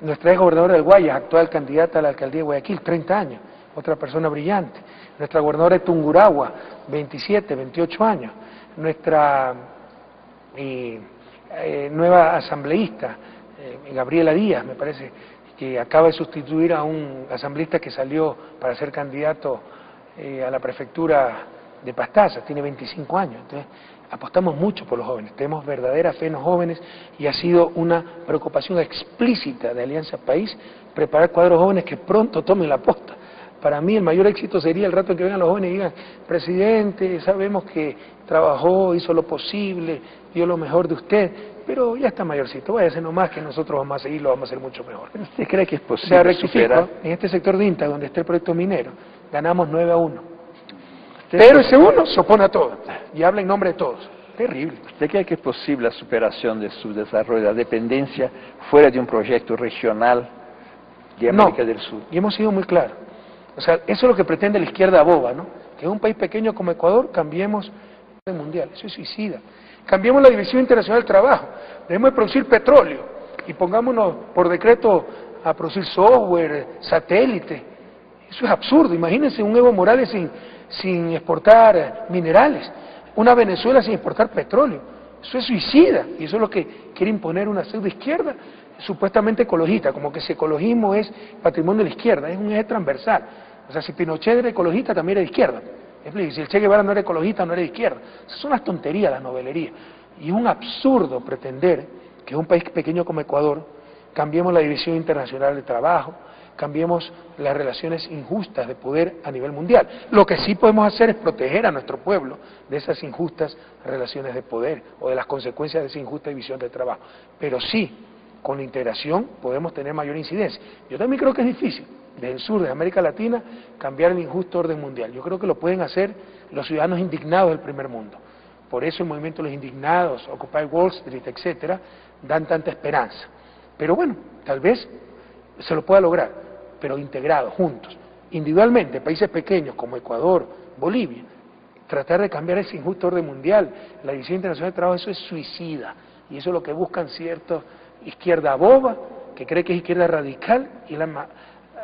Nuestra ex gobernadora del Guayas, actual candidata a la alcaldía de Guayaquil, 30 años, otra persona brillante. Nuestra gobernadora de Tunguragua, 27, 28 años. Nuestra eh, eh, nueva asambleísta, eh, Gabriela Díaz, me parece, que acaba de sustituir a un asambleísta que salió para ser candidato eh, a la prefectura de Pastaza, tiene 25 años. Entonces, apostamos mucho por los jóvenes, tenemos verdadera fe en los jóvenes y ha sido una preocupación explícita de Alianza País preparar cuadros jóvenes que pronto tomen la posta. Para mí el mayor éxito sería el rato en que vengan los jóvenes y digan, presidente, sabemos que trabajó, hizo lo posible, dio lo mejor de usted, pero ya está mayorcito, váyase nomás que nosotros vamos a seguir, lo vamos a hacer mucho mejor. ¿Usted cree que es posible sea, rectifico, superar? en este sector de INTA, donde está el proyecto minero, ganamos 9 a 1. Pero ese uno se opone a todo y habla en nombre de todos. Terrible. ¿Usted cree que es posible la superación de su desarrollo, la dependencia, fuera de un proyecto regional de No. América del Sur? Y hemos sido muy claros. O sea, eso es lo que pretende la izquierda boba, ¿no? Que en un país pequeño como Ecuador cambiemos el mundial. Eso es suicida. Cambiemos la División Internacional del Trabajo. Debemos de producir petróleo y pongámonos por decreto a producir software, satélite. Eso es absurdo. Imagínense un Evo Morales sin, sin exportar minerales, una Venezuela sin exportar petróleo. Eso es suicida y eso es lo que quiere imponer una pseudo izquierda supuestamente ecologista, como que si ecologismo es patrimonio de la izquierda, es un eje transversal. O sea, si Pinochet era ecologista, también era de izquierda. Si el Che Guevara no era ecologista, no era de izquierda. Esas son las tonterías, las novelerías. Y es un absurdo pretender que un país pequeño como Ecuador cambiemos la división internacional de trabajo, cambiemos las relaciones injustas de poder a nivel mundial. Lo que sí podemos hacer es proteger a nuestro pueblo de esas injustas relaciones de poder o de las consecuencias de esa injusta división de trabajo. Pero sí, con la integración podemos tener mayor incidencia. Yo también creo que es difícil, desde el sur de América Latina, cambiar el injusto orden mundial. Yo creo que lo pueden hacer los ciudadanos indignados del primer mundo. Por eso el movimiento de los indignados, Occupy Wall Street, etcétera, dan tanta esperanza. Pero bueno, tal vez se lo pueda lograr, pero integrados, juntos. Individualmente, países pequeños como Ecuador, Bolivia, tratar de cambiar ese injusto orden mundial, la División Internacional de Trabajo, eso es suicida. Y eso es lo que buscan ciertos izquierda boba, que cree que es izquierda radical y la, ma-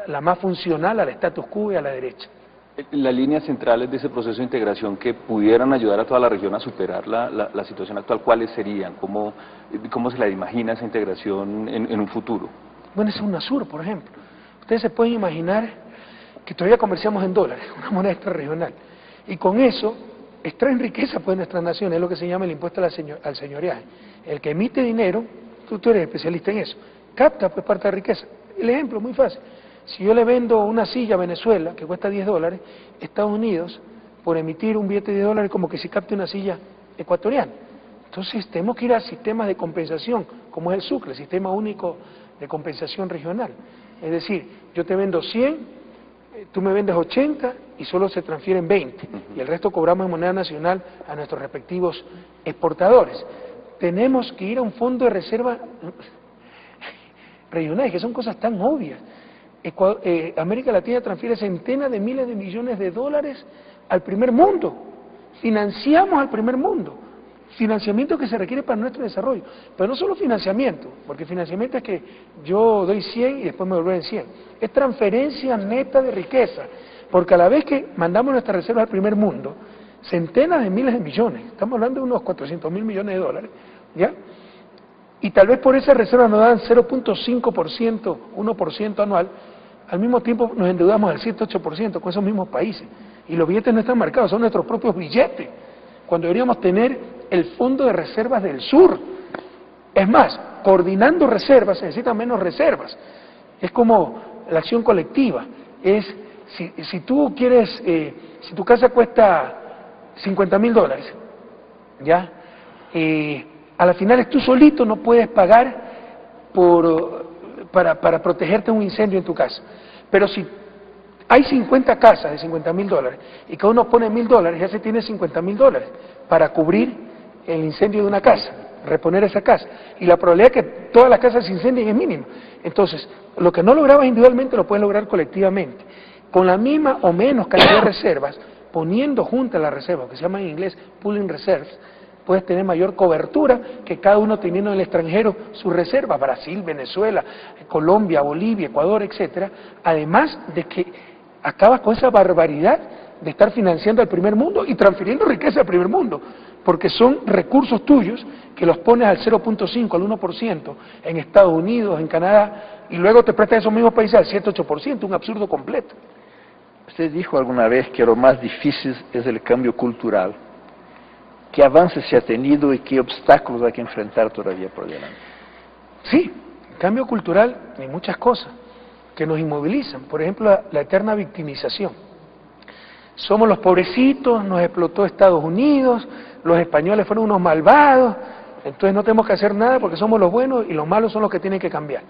la más funcional al status quo y a la derecha. Las líneas centrales de ese proceso de integración que pudieran ayudar a toda la región a superar la, la- la situación actual, ¿cuáles serían? ¿Cómo, cómo se la imagina esa integración en, en un futuro? Bueno, es UNASUR, por ejemplo. Ustedes se pueden imaginar que todavía comerciamos en dólares, una moneda extrarregional. Y con eso extraen riqueza pues, nuestras naciones, es lo que se llama el impuesto a la señor- al señoreaje. El que emite dinero, tú, tú eres especialista en eso, capta pues parte de riqueza. El ejemplo es muy fácil. Si yo le vendo una silla a Venezuela que cuesta 10 dólares, Estados Unidos, por emitir un billete de 10 dólares, como que si capte una silla ecuatoriana. Entonces tenemos que ir a sistemas de compensación, como es el SUCRE, el Sistema Único de Compensación Regional. Es decir, yo te vendo 100, eh, tú me vendes 80 y solo se transfieren 20 y el resto cobramos en moneda nacional a nuestros respectivos exportadores. Tenemos que ir a un fondo de reserva regional, que son cosas tan obvias. Eh, América Latina transfiere centenas de miles de millones de dólares al primer mundo. Financiamos al primer mundo. Financiamiento que se requiere para nuestro desarrollo. Pero no solo financiamiento, porque financiamiento es que yo doy 100 y después me devuelven 100. Es transferencia neta de riqueza, porque a la vez que mandamos nuestras reservas al primer mundo, centenas de miles de millones, estamos hablando de unos 400 mil millones de dólares, ¿ya? Y tal vez por esa reserva nos dan 0.5%, 1% anual, al mismo tiempo nos endeudamos al 7-8% con esos mismos países. Y los billetes no están marcados, son nuestros propios billetes, cuando deberíamos tener el Fondo de Reservas del Sur. Es más, coordinando reservas se necesitan menos reservas. Es como la acción colectiva. Es, si, si tú quieres, eh, si tu casa cuesta 50 mil dólares, ¿ya? Eh, a la final tú solito no puedes pagar por, para, para protegerte de un incendio en tu casa. Pero si hay 50 casas de 50 mil dólares y cada uno pone mil dólares, ya se tiene 50 mil dólares para cubrir el incendio de una casa, reponer esa casa. Y la probabilidad de que todas las casas se incendien es mínima. Entonces, lo que no lograbas individualmente lo puedes lograr colectivamente. Con la misma o menos cantidad de reservas, poniendo juntas las reservas, que se llama en inglés pooling reserves, puedes tener mayor cobertura que cada uno teniendo en el extranjero su reserva, Brasil, Venezuela, Colombia, Bolivia, Ecuador, etcétera, además de que acabas con esa barbaridad de estar financiando al primer mundo y transfiriendo riqueza al primer mundo, porque son recursos tuyos que los pones al 0.5, al 1% en Estados Unidos, en Canadá, y luego te prestas a esos mismos países al 7-8%, un absurdo completo. Usted dijo alguna vez que lo más difícil es el cambio cultural. ¿Qué avances se ha tenido y qué obstáculos hay que enfrentar todavía por delante? Sí, cambio cultural en muchas cosas que nos inmovilizan. Por ejemplo, la, la eterna victimización. Somos los pobrecitos, nos explotó Estados Unidos, los españoles fueron unos malvados, entonces no tenemos que hacer nada porque somos los buenos y los malos son los que tienen que cambiar.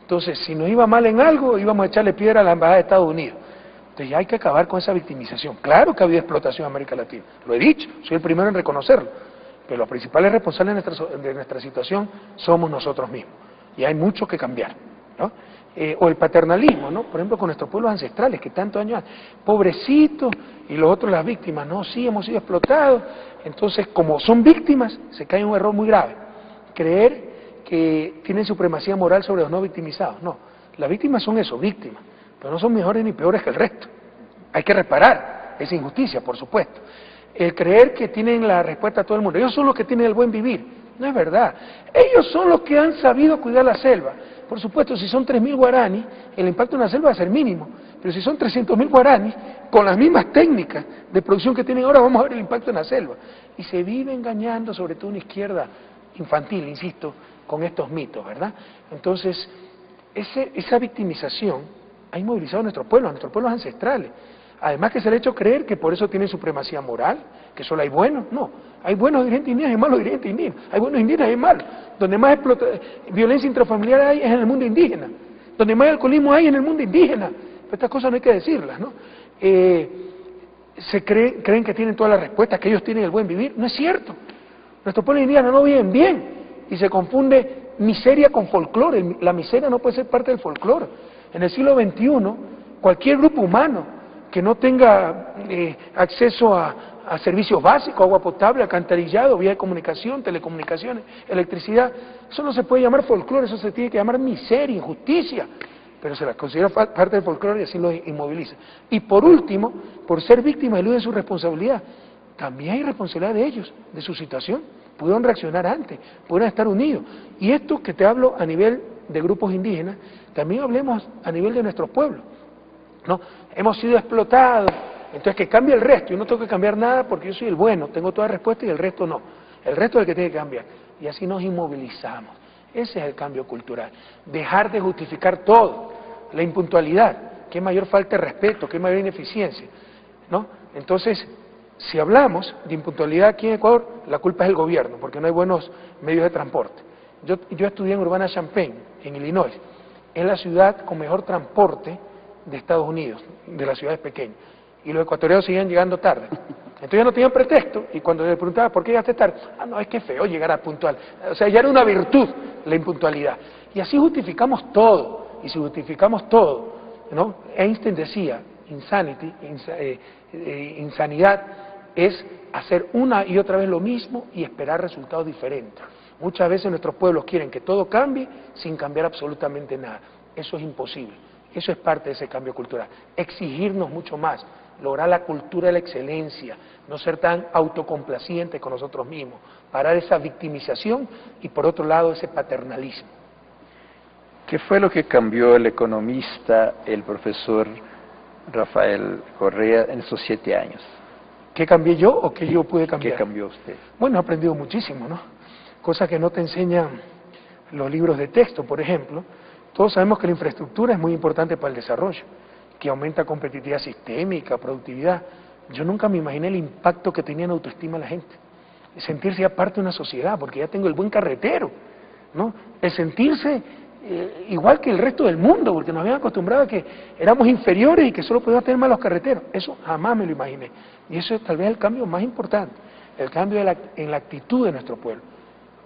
Entonces, si nos iba mal en algo, íbamos a echarle piedra a la Embajada de Estados Unidos. Entonces hay que acabar con esa victimización. Claro que ha habido explotación en América Latina, lo he dicho, soy el primero en reconocerlo, pero los principales responsables de nuestra, de nuestra situación somos nosotros mismos y hay mucho que cambiar. ¿no? Eh, o el paternalismo, ¿no? Por ejemplo, con nuestros pueblos ancestrales que tantos años, pobrecitos, y los otros las víctimas, no, sí, hemos sido explotados. Entonces, como son víctimas, se cae un error muy grave. Creer que tienen supremacía moral sobre los no victimizados. No, las víctimas son eso, víctimas, pero no son mejores ni peores que el resto. Hay que reparar esa injusticia, por supuesto. El creer que tienen la respuesta a todo el mundo, ellos son los que tienen el buen vivir. No es verdad. Ellos son los que han sabido cuidar la selva. Por supuesto, si son 3.000 guaranis, el impacto en la selva va a ser mínimo. Pero si son 300.000 guaranis, con las mismas técnicas de producción que tienen ahora, vamos a ver el impacto en la selva. Y se vive engañando, sobre todo una izquierda infantil, insisto, con estos mitos, ¿verdad? Entonces, ese, esa victimización ha inmovilizado a nuestros pueblos, a nuestros pueblos ancestrales. Además que se le ha hecho creer que por eso tienen supremacía moral, que solo hay buenos. No, hay buenos dirigentes indígenas y malos dirigentes indígenas. Hay buenos indígenas y malos. Donde más violencia intrafamiliar hay es en el mundo indígena. Donde más alcoholismo hay es en el mundo indígena. Estas cosas no hay que decirlas, ¿no? Eh, se cree, creen que tienen todas las respuestas, que ellos tienen el buen vivir. No es cierto. Nuestros pueblos indígenas no viven bien y se confunde miseria con folclore. La miseria no puede ser parte del folclore. En el siglo XXI, cualquier grupo humano que no tenga eh, acceso a, a, servicios básicos, agua potable, alcantarillado, vía de comunicación, telecomunicaciones, electricidad, eso no se puede llamar folclore, eso se tiene que llamar miseria, injusticia, pero se la considera parte del folclore y así lo inmoviliza. Y por último, por ser víctimas eluden su responsabilidad. También hay responsabilidad de ellos, de su situación. Pudieron reaccionar antes, pudieron estar unidos. Y esto que te hablo a nivel de grupos indígenas, también hablemos a nivel de nuestros pueblos. ¿no? Hemos sido explotados, entonces que cambie el resto, yo no tengo que cambiar nada porque yo soy el bueno, tengo toda respuesta y el resto no. El resto es el que tiene que cambiar. Y así nos inmovilizamos. Ese es el cambio cultural. Dejar de justificar todo, la impuntualidad, qué mayor falta de respeto, qué mayor ineficiencia. ¿no? Entonces, si hablamos de impuntualidad aquí en Ecuador, la culpa es el gobierno, porque no hay buenos medios de transporte. Yo, yo estudié en Urbana Champaign, en Illinois. Es la ciudad con mejor transporte de Estados Unidos, de las ciudades pequeñas. Y los ecuatorianos siguen llegando tarde. Entonces ya no tenían pretexto, y cuando le preguntaba por qué llegaste tarde, ah, no, es que feo llegar a puntual. O sea, ya era una virtud la impuntualidad. Y así justificamos todo, y si justificamos todo, ¿no? Einstein decía, eh, eh, insanidad es hacer una y otra vez lo mismo y esperar resultados diferentes. Muchas veces nuestros pueblos quieren que todo cambie sin cambiar absolutamente nada. Eso es imposible. Eso es parte de ese cambio cultural. Exigirnos mucho más, lograr la cultura de la excelencia, no ser tan autocomplacientes con nosotros mismos, parar esa victimización y por otro lado ese paternalismo. ¿Qué fue lo que cambió el economista, el profesor Rafael Correa en esos siete años? ¿Qué cambié yo o qué yo pude cambiar? ¿Qué cambió usted? Bueno, he aprendido muchísimo, ¿no? Cosas que no te enseñan los libros de texto, por ejemplo. Todos sabemos que la infraestructura es muy importante para el desarrollo, que aumenta competitividad sistémica, productividad. Yo nunca me imaginé el impacto que tenía en autoestima la gente. Sentirse ya parte de una sociedad, porque ya tengo el buen carretero, ¿no? El sentirse eh, igual que el resto del mundo, porque nos habían acostumbrado a que éramos inferiores y que solo podíamos tener malos carreteros. Eso jamás me lo imaginé. Y eso es tal vez el cambio más importante, el cambio en la actitud de nuestro pueblo.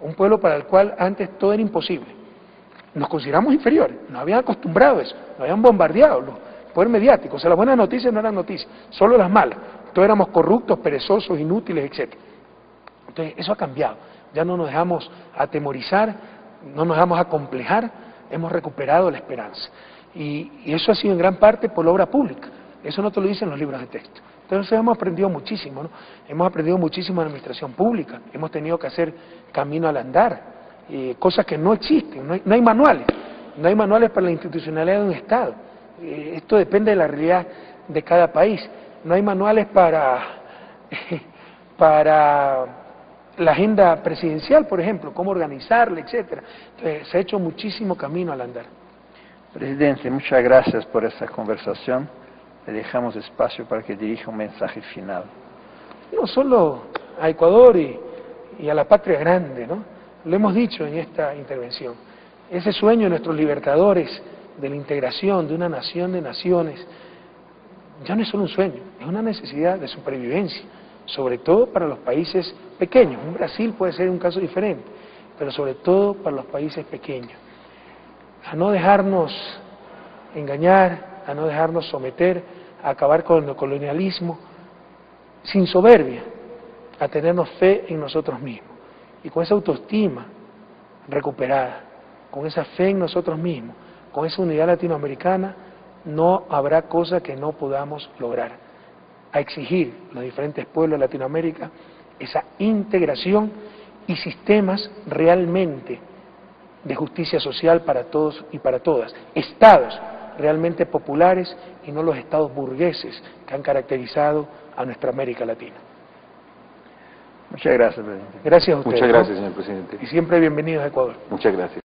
Un pueblo para el cual antes todo era imposible. Nos consideramos inferiores, nos habían acostumbrado a eso, nos habían bombardeado poder mediático. O sea, las buenas noticias no eran noticias, solo las malas. Todos éramos corruptos, perezosos, inútiles, etc. Entonces, eso ha cambiado. Ya no nos dejamos atemorizar, no nos dejamos acomplejar, hemos recuperado la esperanza. Y, eso ha sido en gran parte por la obra pública. Eso no te lo dicen los libros de texto. Entonces hemos aprendido muchísimo, ¿no? Hemos aprendido muchísimo en administración pública, hemos tenido que hacer camino al andar, eh, cosas que no existen, no no hay, manuales, no hay manuales para la institucionalidad de un Estado. Eh, esto depende de la realidad de cada país. No hay manuales para, para la agenda presidencial, por ejemplo, cómo organizarla, etcétera. se ha hecho muchísimo camino al andar. Presidente, muchas gracias por esta conversación. Le dejamos espacio para que dirija un mensaje final. No solo a Ecuador y, y a la patria grande, ¿no? Lo hemos dicho en esta intervención. Ese sueño de nuestros libertadores de la integración de una nación de naciones ya no es solo un sueño, es una necesidad de supervivencia sobre todo para los países pequeños. Un Brasil puede ser un caso diferente, pero sobre todo para los países pequeños. A no dejarnos engañar, a no dejarnos someter, a acabar con el colonialismo, sin soberbia, a tenernos fe en nosotros mismos. Y con esa autoestima recuperada, con esa fe en nosotros mismos, con esa unidad latinoamericana, no habrá cosa que no podamos lograr a exigir los diferentes pueblos de Latinoamérica esa integración y sistemas realmente de justicia social para todos y para todas, estados realmente populares y no los estados burgueses que han caracterizado a nuestra América Latina. Muchas gracias, presidente. Gracias a ustedes. Muchas gracias, señor presidente. Y siempre bienvenidos a Ecuador. Muchas gracias.